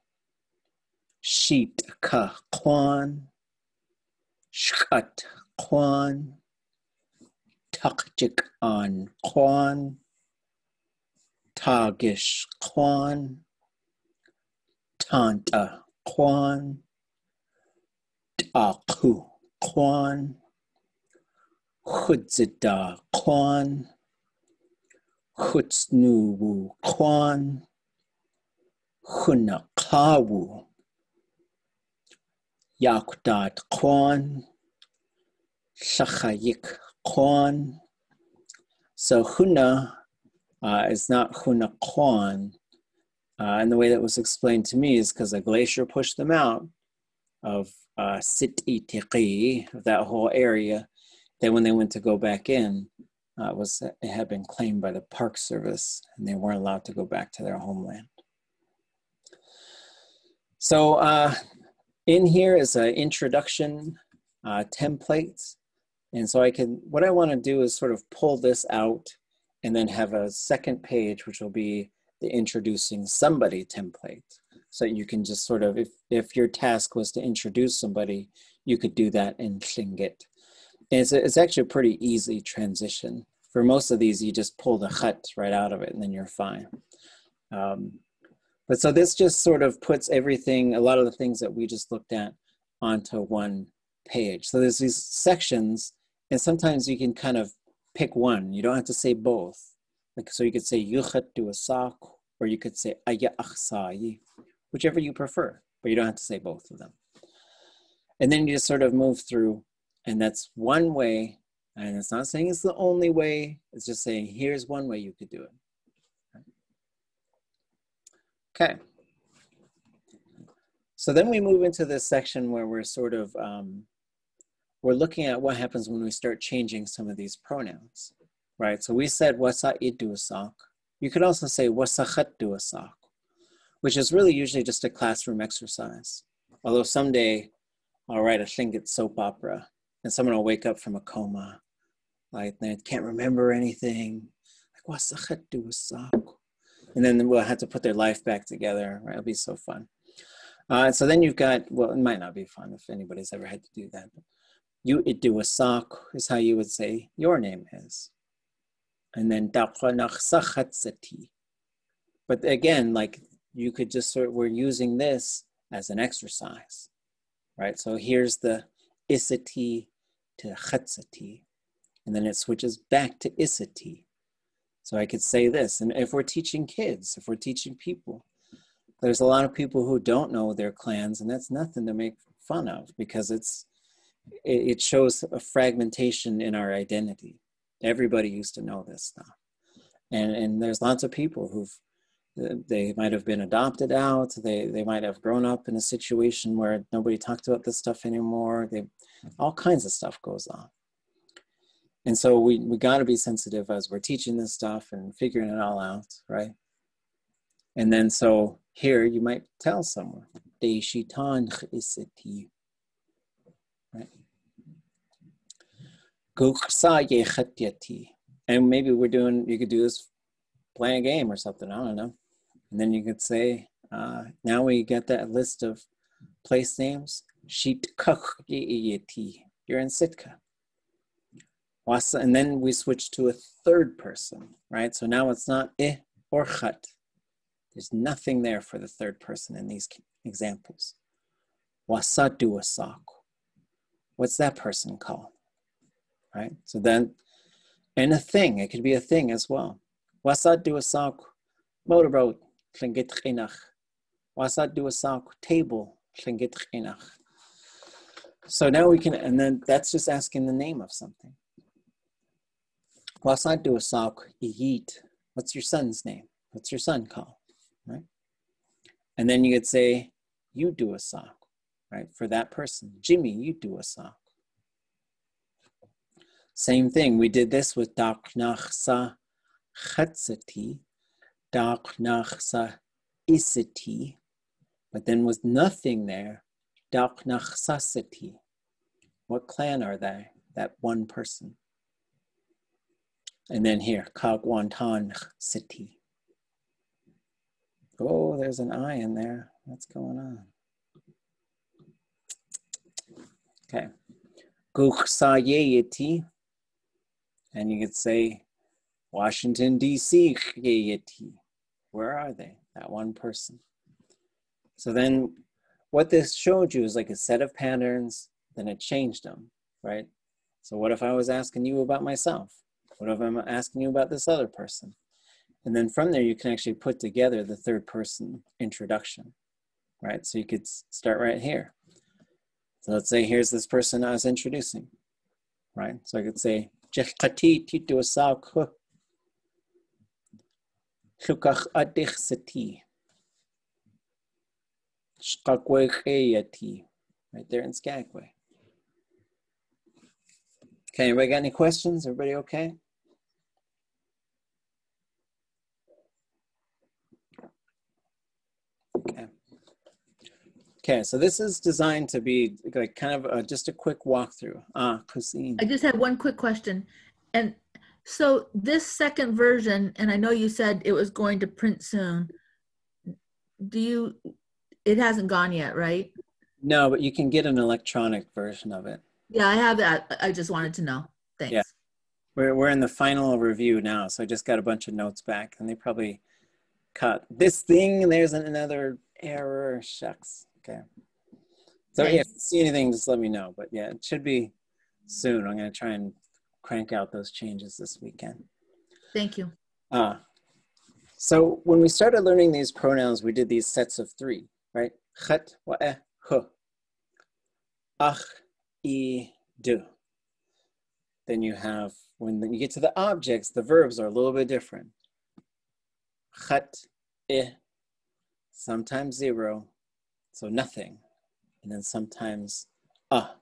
Sheet, Ka, Kwan, Shkat, Kwan, Takjik, An, Kwan, Tagish, Kwan, Tanta, Kwan, Taku, Kwan, Chutzida, Kwan, Chutznuwu, Kwan, Chunakawu, Yakdat, Kwan, Shachayik, Kwan. So Hoonah uh, is not Hoonah Kwan. Uh, and the way that was explained to me is because a glacier pushed them out of uh, Sit of that whole area. Then when they went to go back in, uh, was it had been claimed by the Park Service, and they weren't allowed to go back to their homeland. So uh, in here is an introduction uh, template. And so I can, what I want to do is sort of pull this out and then have a second page, which will be the introducing somebody template. So you can just sort of, if, if your task was to introduce somebody, you could do that in Tlingit. And it's, a, it's actually a pretty easy transition. For most of these, you just pull the khat right out of it and then you're fine. Um, but so this just sort of puts everything, a lot of the things that we just looked at onto one page. So there's these sections and sometimes you can kind of pick one. You don't have to say both. Like, so you could say yuchat du asak, or you could say whichever you prefer, but you don't have to say both of them. And then you just sort of move through, and that's one way. And it's not saying it's the only way, it's just saying here's one way you could do it. Okay. So then we move into this section where we're sort of um, we're looking at what happens when we start changing some of these pronouns, right? So we said wasa iduasak. You could also say wasachat duasak, which is really usually just a classroom exercise. Although someday I'll write a Tlingit soap opera and someone will wake up from a coma, like they can't remember anything, like wasachat duasak. And then we'll have to put their life back together, right? It'll be so fun. Uh, so then you've got, well, it might not be fun if anybody's ever had to do that. You iduasak is how you would say your name is. And then. But again, like you could just sort of, we're using this as an exercise, right? So here's the isati to chatsati, and then it switches back to isati. So I could say this, and if we're teaching kids, if we're teaching people, there's a lot of people who don't know their clans, and that's nothing to make fun of because it's it shows a fragmentation in our identity. Everybody used to know this stuff. And, and there's lots of people who've, they might have been adopted out. They, they might have grown up in a situation where nobody talked about this stuff anymore. They, all kinds of stuff goes on. And so we, we got to be sensitive as we're teaching this stuff and figuring it all out, right? And then so here you might tell someone. Right. And maybe we're doing, you could do this playing a game or something, I don't know. And then you could say, uh, now we get that list of place names. Shit yeti. You're in Sitka. And then we switch to a third person, right? So now it's not eh or khat. There's nothing there for the third person in these examples. Wasadu asak. What's that person called? Right? So then, and a thing, it could be a thing as well. Wasadu asak, motorboat, tlingit chinach. Wasadu asak, table, tlingit chinach. So now we can, and then that's just asking the name of something. Wasadu asak, yit. What's your son's name? What's your son called? Right? And then you could say, you do a sock, right? For that person. Jimmy, you do a sock. Same thing. We did this with Daknachsa Chatzati, Daknachsa Isati, but then with nothing there, Daknachsasati. What clan are they? That one person. And then here, Kagwantan City. Oh, there's an I in there. What's going on? Okay. Guksayeti. And you could say Washington, D.C. Where are they? That one person. So then what this showed you is like a set of patterns, then it changed them, right? So what if I was asking you about myself? What if I'm asking you about this other person? And then from there, you can actually put together the third person introduction, right? So you could start right here. So let's say here's this person I was introducing, right? So I could say, Right there in Skagway. Okay, anybody got any questions? Everybody okay? Okay. Okay, so this is designed to be like kind of a, just a quick walkthrough. Ah, Christine. I just had one quick question. And so this second version, and I know you said it was going to print soon. Do you, it hasn't gone yet, right? No, but you can get an electronic version of it. Yeah, I have that. I just wanted to know. Thanks. Yeah. We're, we're in the final review now, so I just got a bunch of notes back, and they probably cut this thing. There's another error. Shucks. Okay. So yeah, if you see anything, just let me know. But yeah, it should be soon. I'm gonna try and crank out those changes this weekend. Thank you. Uh, so when we started learning these pronouns, we did these sets of three, right? Chet, wa'eh, huh. Ach, i, do. Then you have, when you get to the objects, the verbs are a little bit different. Chet, eh, sometimes zero, so nothing, and then sometimes ah.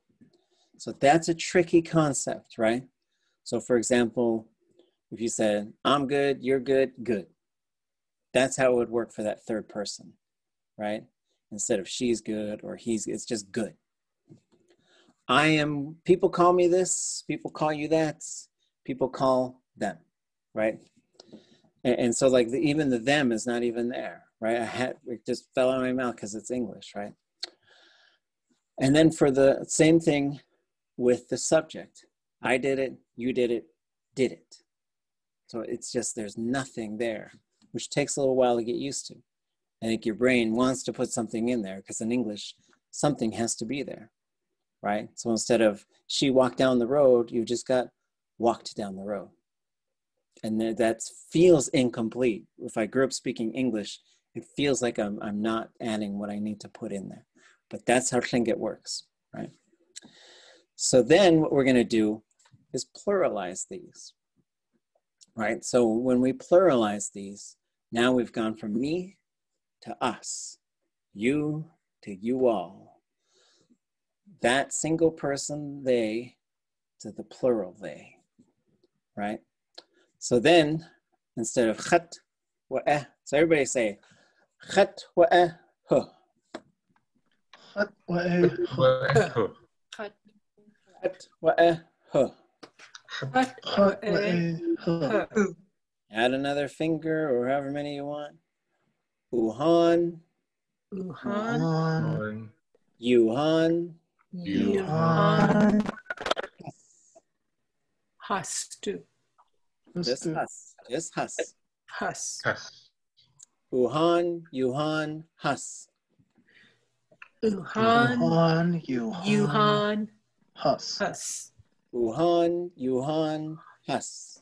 So that's a tricky concept, right? So for example, if you said, I'm good, you're good, good. That's how it would work for that third person, right? Instead of she's good or he's, it's just good. I am, people call me this, people call you that, people call them, right? And, and so like the, even the them is not even there, right? I had, it just fell out of my mouth because it's English, right? And then for the same thing with the subject, I did it, you did it, did it. So it's just, there's nothing there, which takes a little while to get used to. I think your brain wants to put something in there because in English, something has to be there, right? So instead of she walked down the road, you just got walked down the road. And that feels incomplete. If I grew up speaking English, it feels like I'm, I'm not adding what I need to put in there. But that's how Tlingit works, right? So then what we're going to do is pluralize these, right? So when we pluralize these, now we've gone from me to us, you to you all. That single person, they, to the plural, they, right? So then, instead of khat, wa'eh, so everybody say, Chet wa'eh huh. Chat wa'eh huh. Eh, Chat wa'eh eh, eh, huh. Huh. Add another finger or however many you want. Uhan, Uhan. Yuhan, Yuhan. Hastu. Just hus, just hus. Hus. Uhan, Yuhan, hus. Uhan. Yuhan, Yuhan, Yuhan. Hus. Hus. Uhan, Yuhan, hus.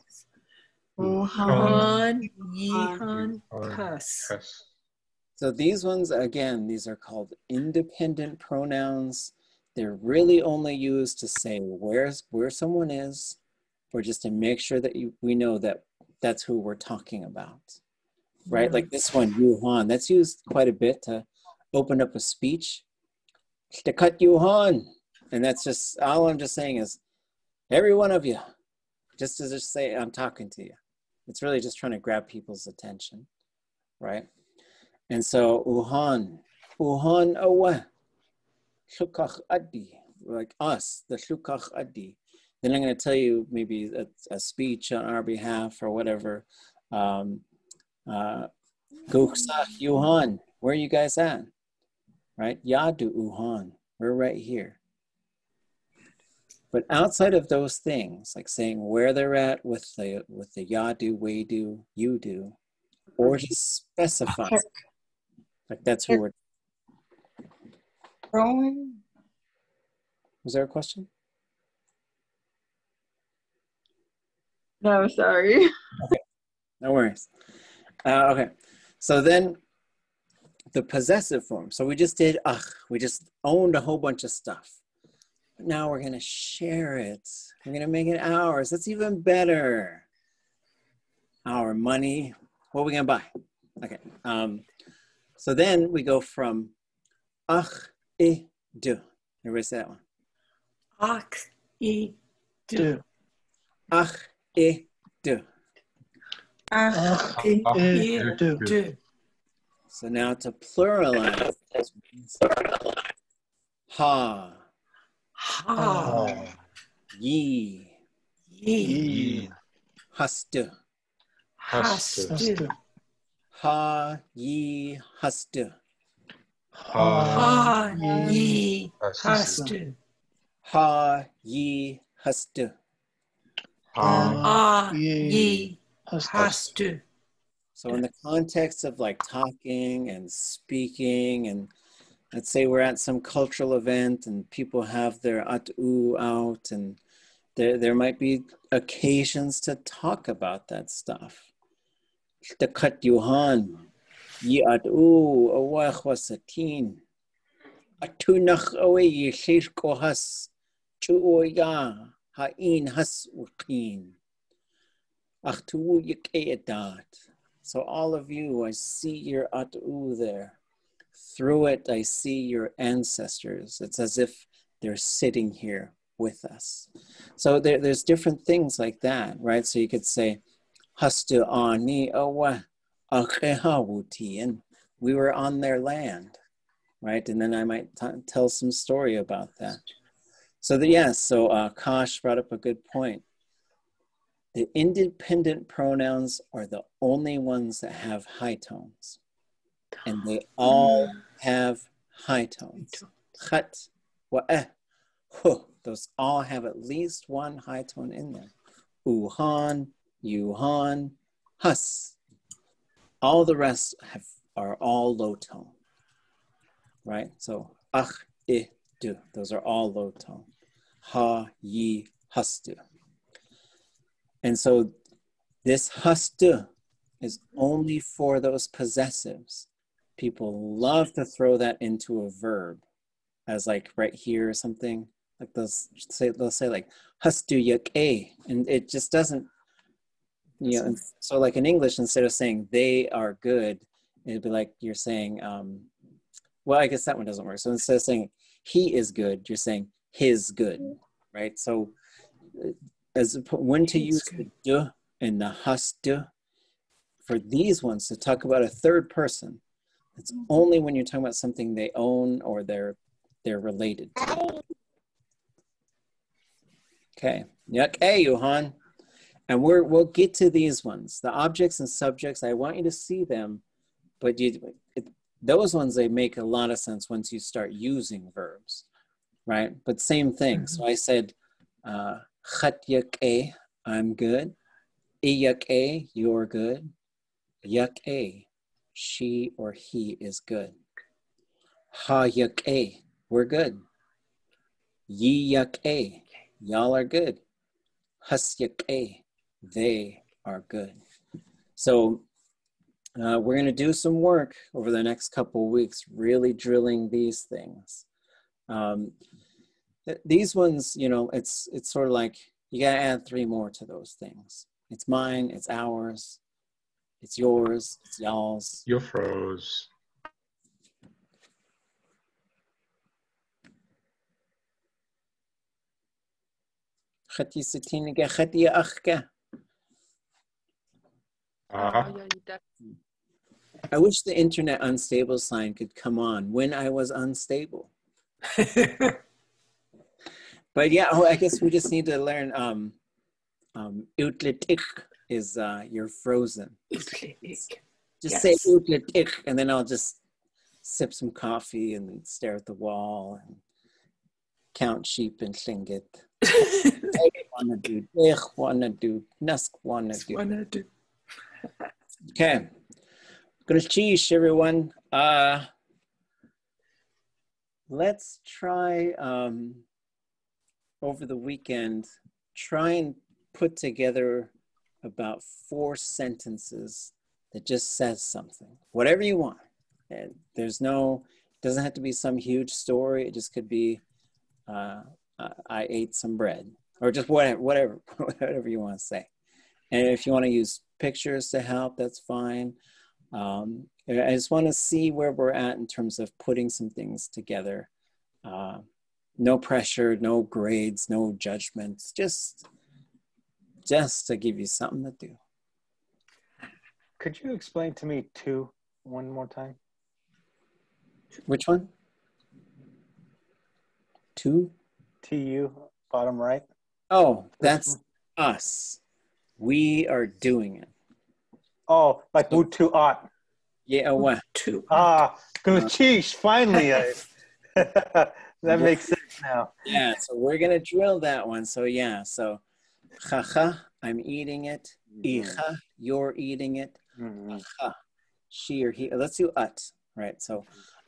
Uhan. Yihan. Hus. So these ones, again, these are called independent pronouns. They're really only used to say where's where someone is, or just to make sure that you, we know that that's who we're talking about, right? Like mm-hmm. this one, Yuhan, that's used quite a bit to open up a speech. To cut Yuhan, and that's just all I'm just saying is, every one of you, just to just say I'm talking to you. It's really just trying to grab people's attention, right? And so Uhan, Uhan awa, shukach adi, like us, the shukach adi. Then I'm going to tell you maybe a, a speech on our behalf or whatever. Um, uh, Yuhan, where are you guys at? Right? Yadu Uhan, we're right here. But outside of those things, like saying where they're at with the with the Yadu, we do, you do, or just specify, like that's who we're. Growing. Was there a question? No, sorry. No worries. Uh, okay, so then the possessive form. So we just did ach. We just owned a whole bunch of stuff. But now we're gonna share it. We're gonna make it ours. That's even better. Our money. What are we gonna buy? Okay. Um, so then we go from ach i du. Everybody say that one. Ach. I. Du. Ach i du. Ach. I. du. Du. So now to pluralize this means ha, Ha. ye, Ye. hastu, Hastu. ha, ye, hastu, Ha. Ye. Hastu. ha, ye, hastu. Ah. Ye. Ye. Hastu. Hastu. So in the context of like talking and speaking and let's say we're at some cultural event and people have their atu out and there, there might be occasions to talk about that stuff. Takat yuhan, yi atu awach wasatin, atunach awe yi shir kohas, chuoya ha'in has uqin, achtu yikeedat. So all of you, I see your atu there. Through it, I see your ancestors. It's as if they're sitting here with us. So there, there's different things like that, right? So you could say, Hastu ani awa and we were on their land, right? And then I might t- tell some story about that. So the, yes, so uh, Kash brought up a good point. The independent pronouns are the only ones that have high tones. And they all have high tones. Khat, wa'eh, huh. Those all have at least one high tone in there. Uhan, yuhan, hus. All the rest have are all low tone. Right? So ach, i, du. Those are all low tone. Ha, yi, hastu. And so this hastu is only for those possessives. People love to throw that into a verb as like right here or something. Like they'll say they'll say like hastu yak a and it just doesn't you know so like in English instead of saying they are good, it'd be like you're saying um well I guess that one doesn't work. So instead of saying he is good, you're saying his good, right? So uh, as when to use the du and the hastu for these ones to talk about a third person it's mm-hmm. only when you're talking about something they own or they're they're related to. Okay. Yuck. Hey, Johan. And we're, we'll get to these ones. The objects and subjects, I want you to see them, but you, it, those ones, they make a lot of sense once you start using verbs, right? But same thing. So I said, uh, a, I'm good. Iyak a, you're good. Yak a, she or he is good. Ha yak a, we're good. Yi yak a, y'all are good. Hus yak a, they are good. So uh, we're going to do some work over the next couple of weeks, really drilling these things. Um, th- these ones, you know, it's it's sort of like you got to add three more to those things. It's mine, it's ours, it's yours, it's y'all's. You froze. خطي ستينك خطي أخك. Ah. Oh, yeah, you def- I wish the internet unstable sign could come on when I was unstable. but yeah, oh, I guess we just need to learn. Um, um, utlitik is uh, you're frozen. Just Yes. say utlitik, and then I'll just sip some coffee and stare at the wall and count sheep and tlingit. wanna do, ich wanna do, nusk wanna do. Wanna do. Okay. Gonna cheese everyone. Uh let's try um over the weekend try and put together about four sentences that just says something. Whatever you want. And there's no doesn't have to be some huge story. It just could be uh I ate some bread or just whatever whatever whatever you want to say. And if you want to use pictures to help, that's fine. Um, I just want to see where we're at in terms of putting some things together. Uh, no pressure, no grades, no judgments, just just to give you something to do. Could you explain to me two one more time? Which one? Two? TU, bottom right. Oh, that's us. We are doing it. Oh, like Wu Tu Ot. Yeah, what? Two. Ah, Guchish, finally. I, that makes sense now. Yeah, so we're gonna drill that one. So yeah, so chacha, I'm eating it. Mm-hmm. Icha, you're eating it. Mm-hmm. Acha, she or he. Let's do at, right? So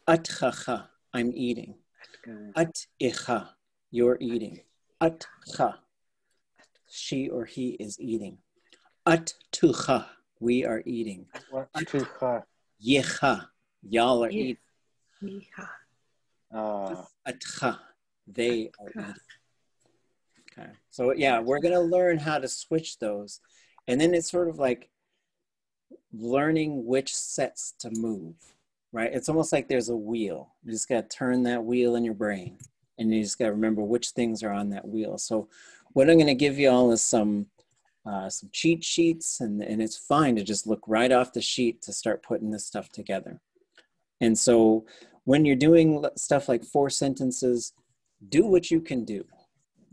at chacha, I'm eating. At icha, you're eating. At cha, she or he is eating. At tucha, we are eating. Tucha. Yecha, y'all are eating. Yeehaw. Atcha, they are eating. Okay, so yeah, we're gonna learn how to switch those, and then it's sort of like learning which sets to move, right? It's almost like there's a wheel. You just gotta turn that wheel in your brain, and you just gotta remember which things are on that wheel. So, what I'm gonna give you all is some uh, some cheat sheets, and and it's fine to just look right off the sheet to start putting this stuff together. And so when you're doing stuff like four sentences, do what you can do,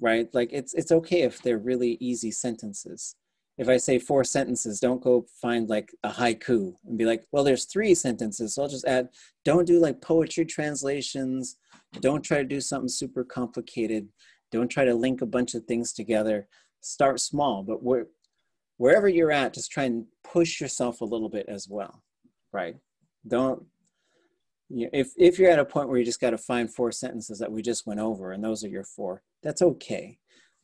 right? Like it's it's okay if they're really easy sentences. If I say four sentences, don't go find like a haiku and be like, well, there's three sentences, so I'll just add. Don't do like poetry translations. Don't try to do something super complicated. Don't try to link a bunch of things together. Start small, but where, wherever you're at, just try and push yourself a little bit as well, right? Don't you if if you're at a point where you just got to find four sentences that we just went over and those are your four that's okay.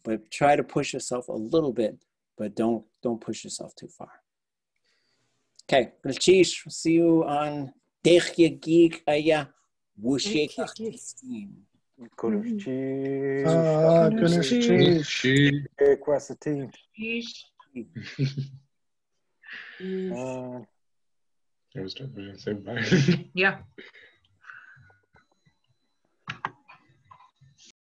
But try to push yourself a little bit but don't don't push yourself too far. Okay Gulchish, see you on Techje Geek uh, Aya Wushek It was. I didn't say bye. Yeah.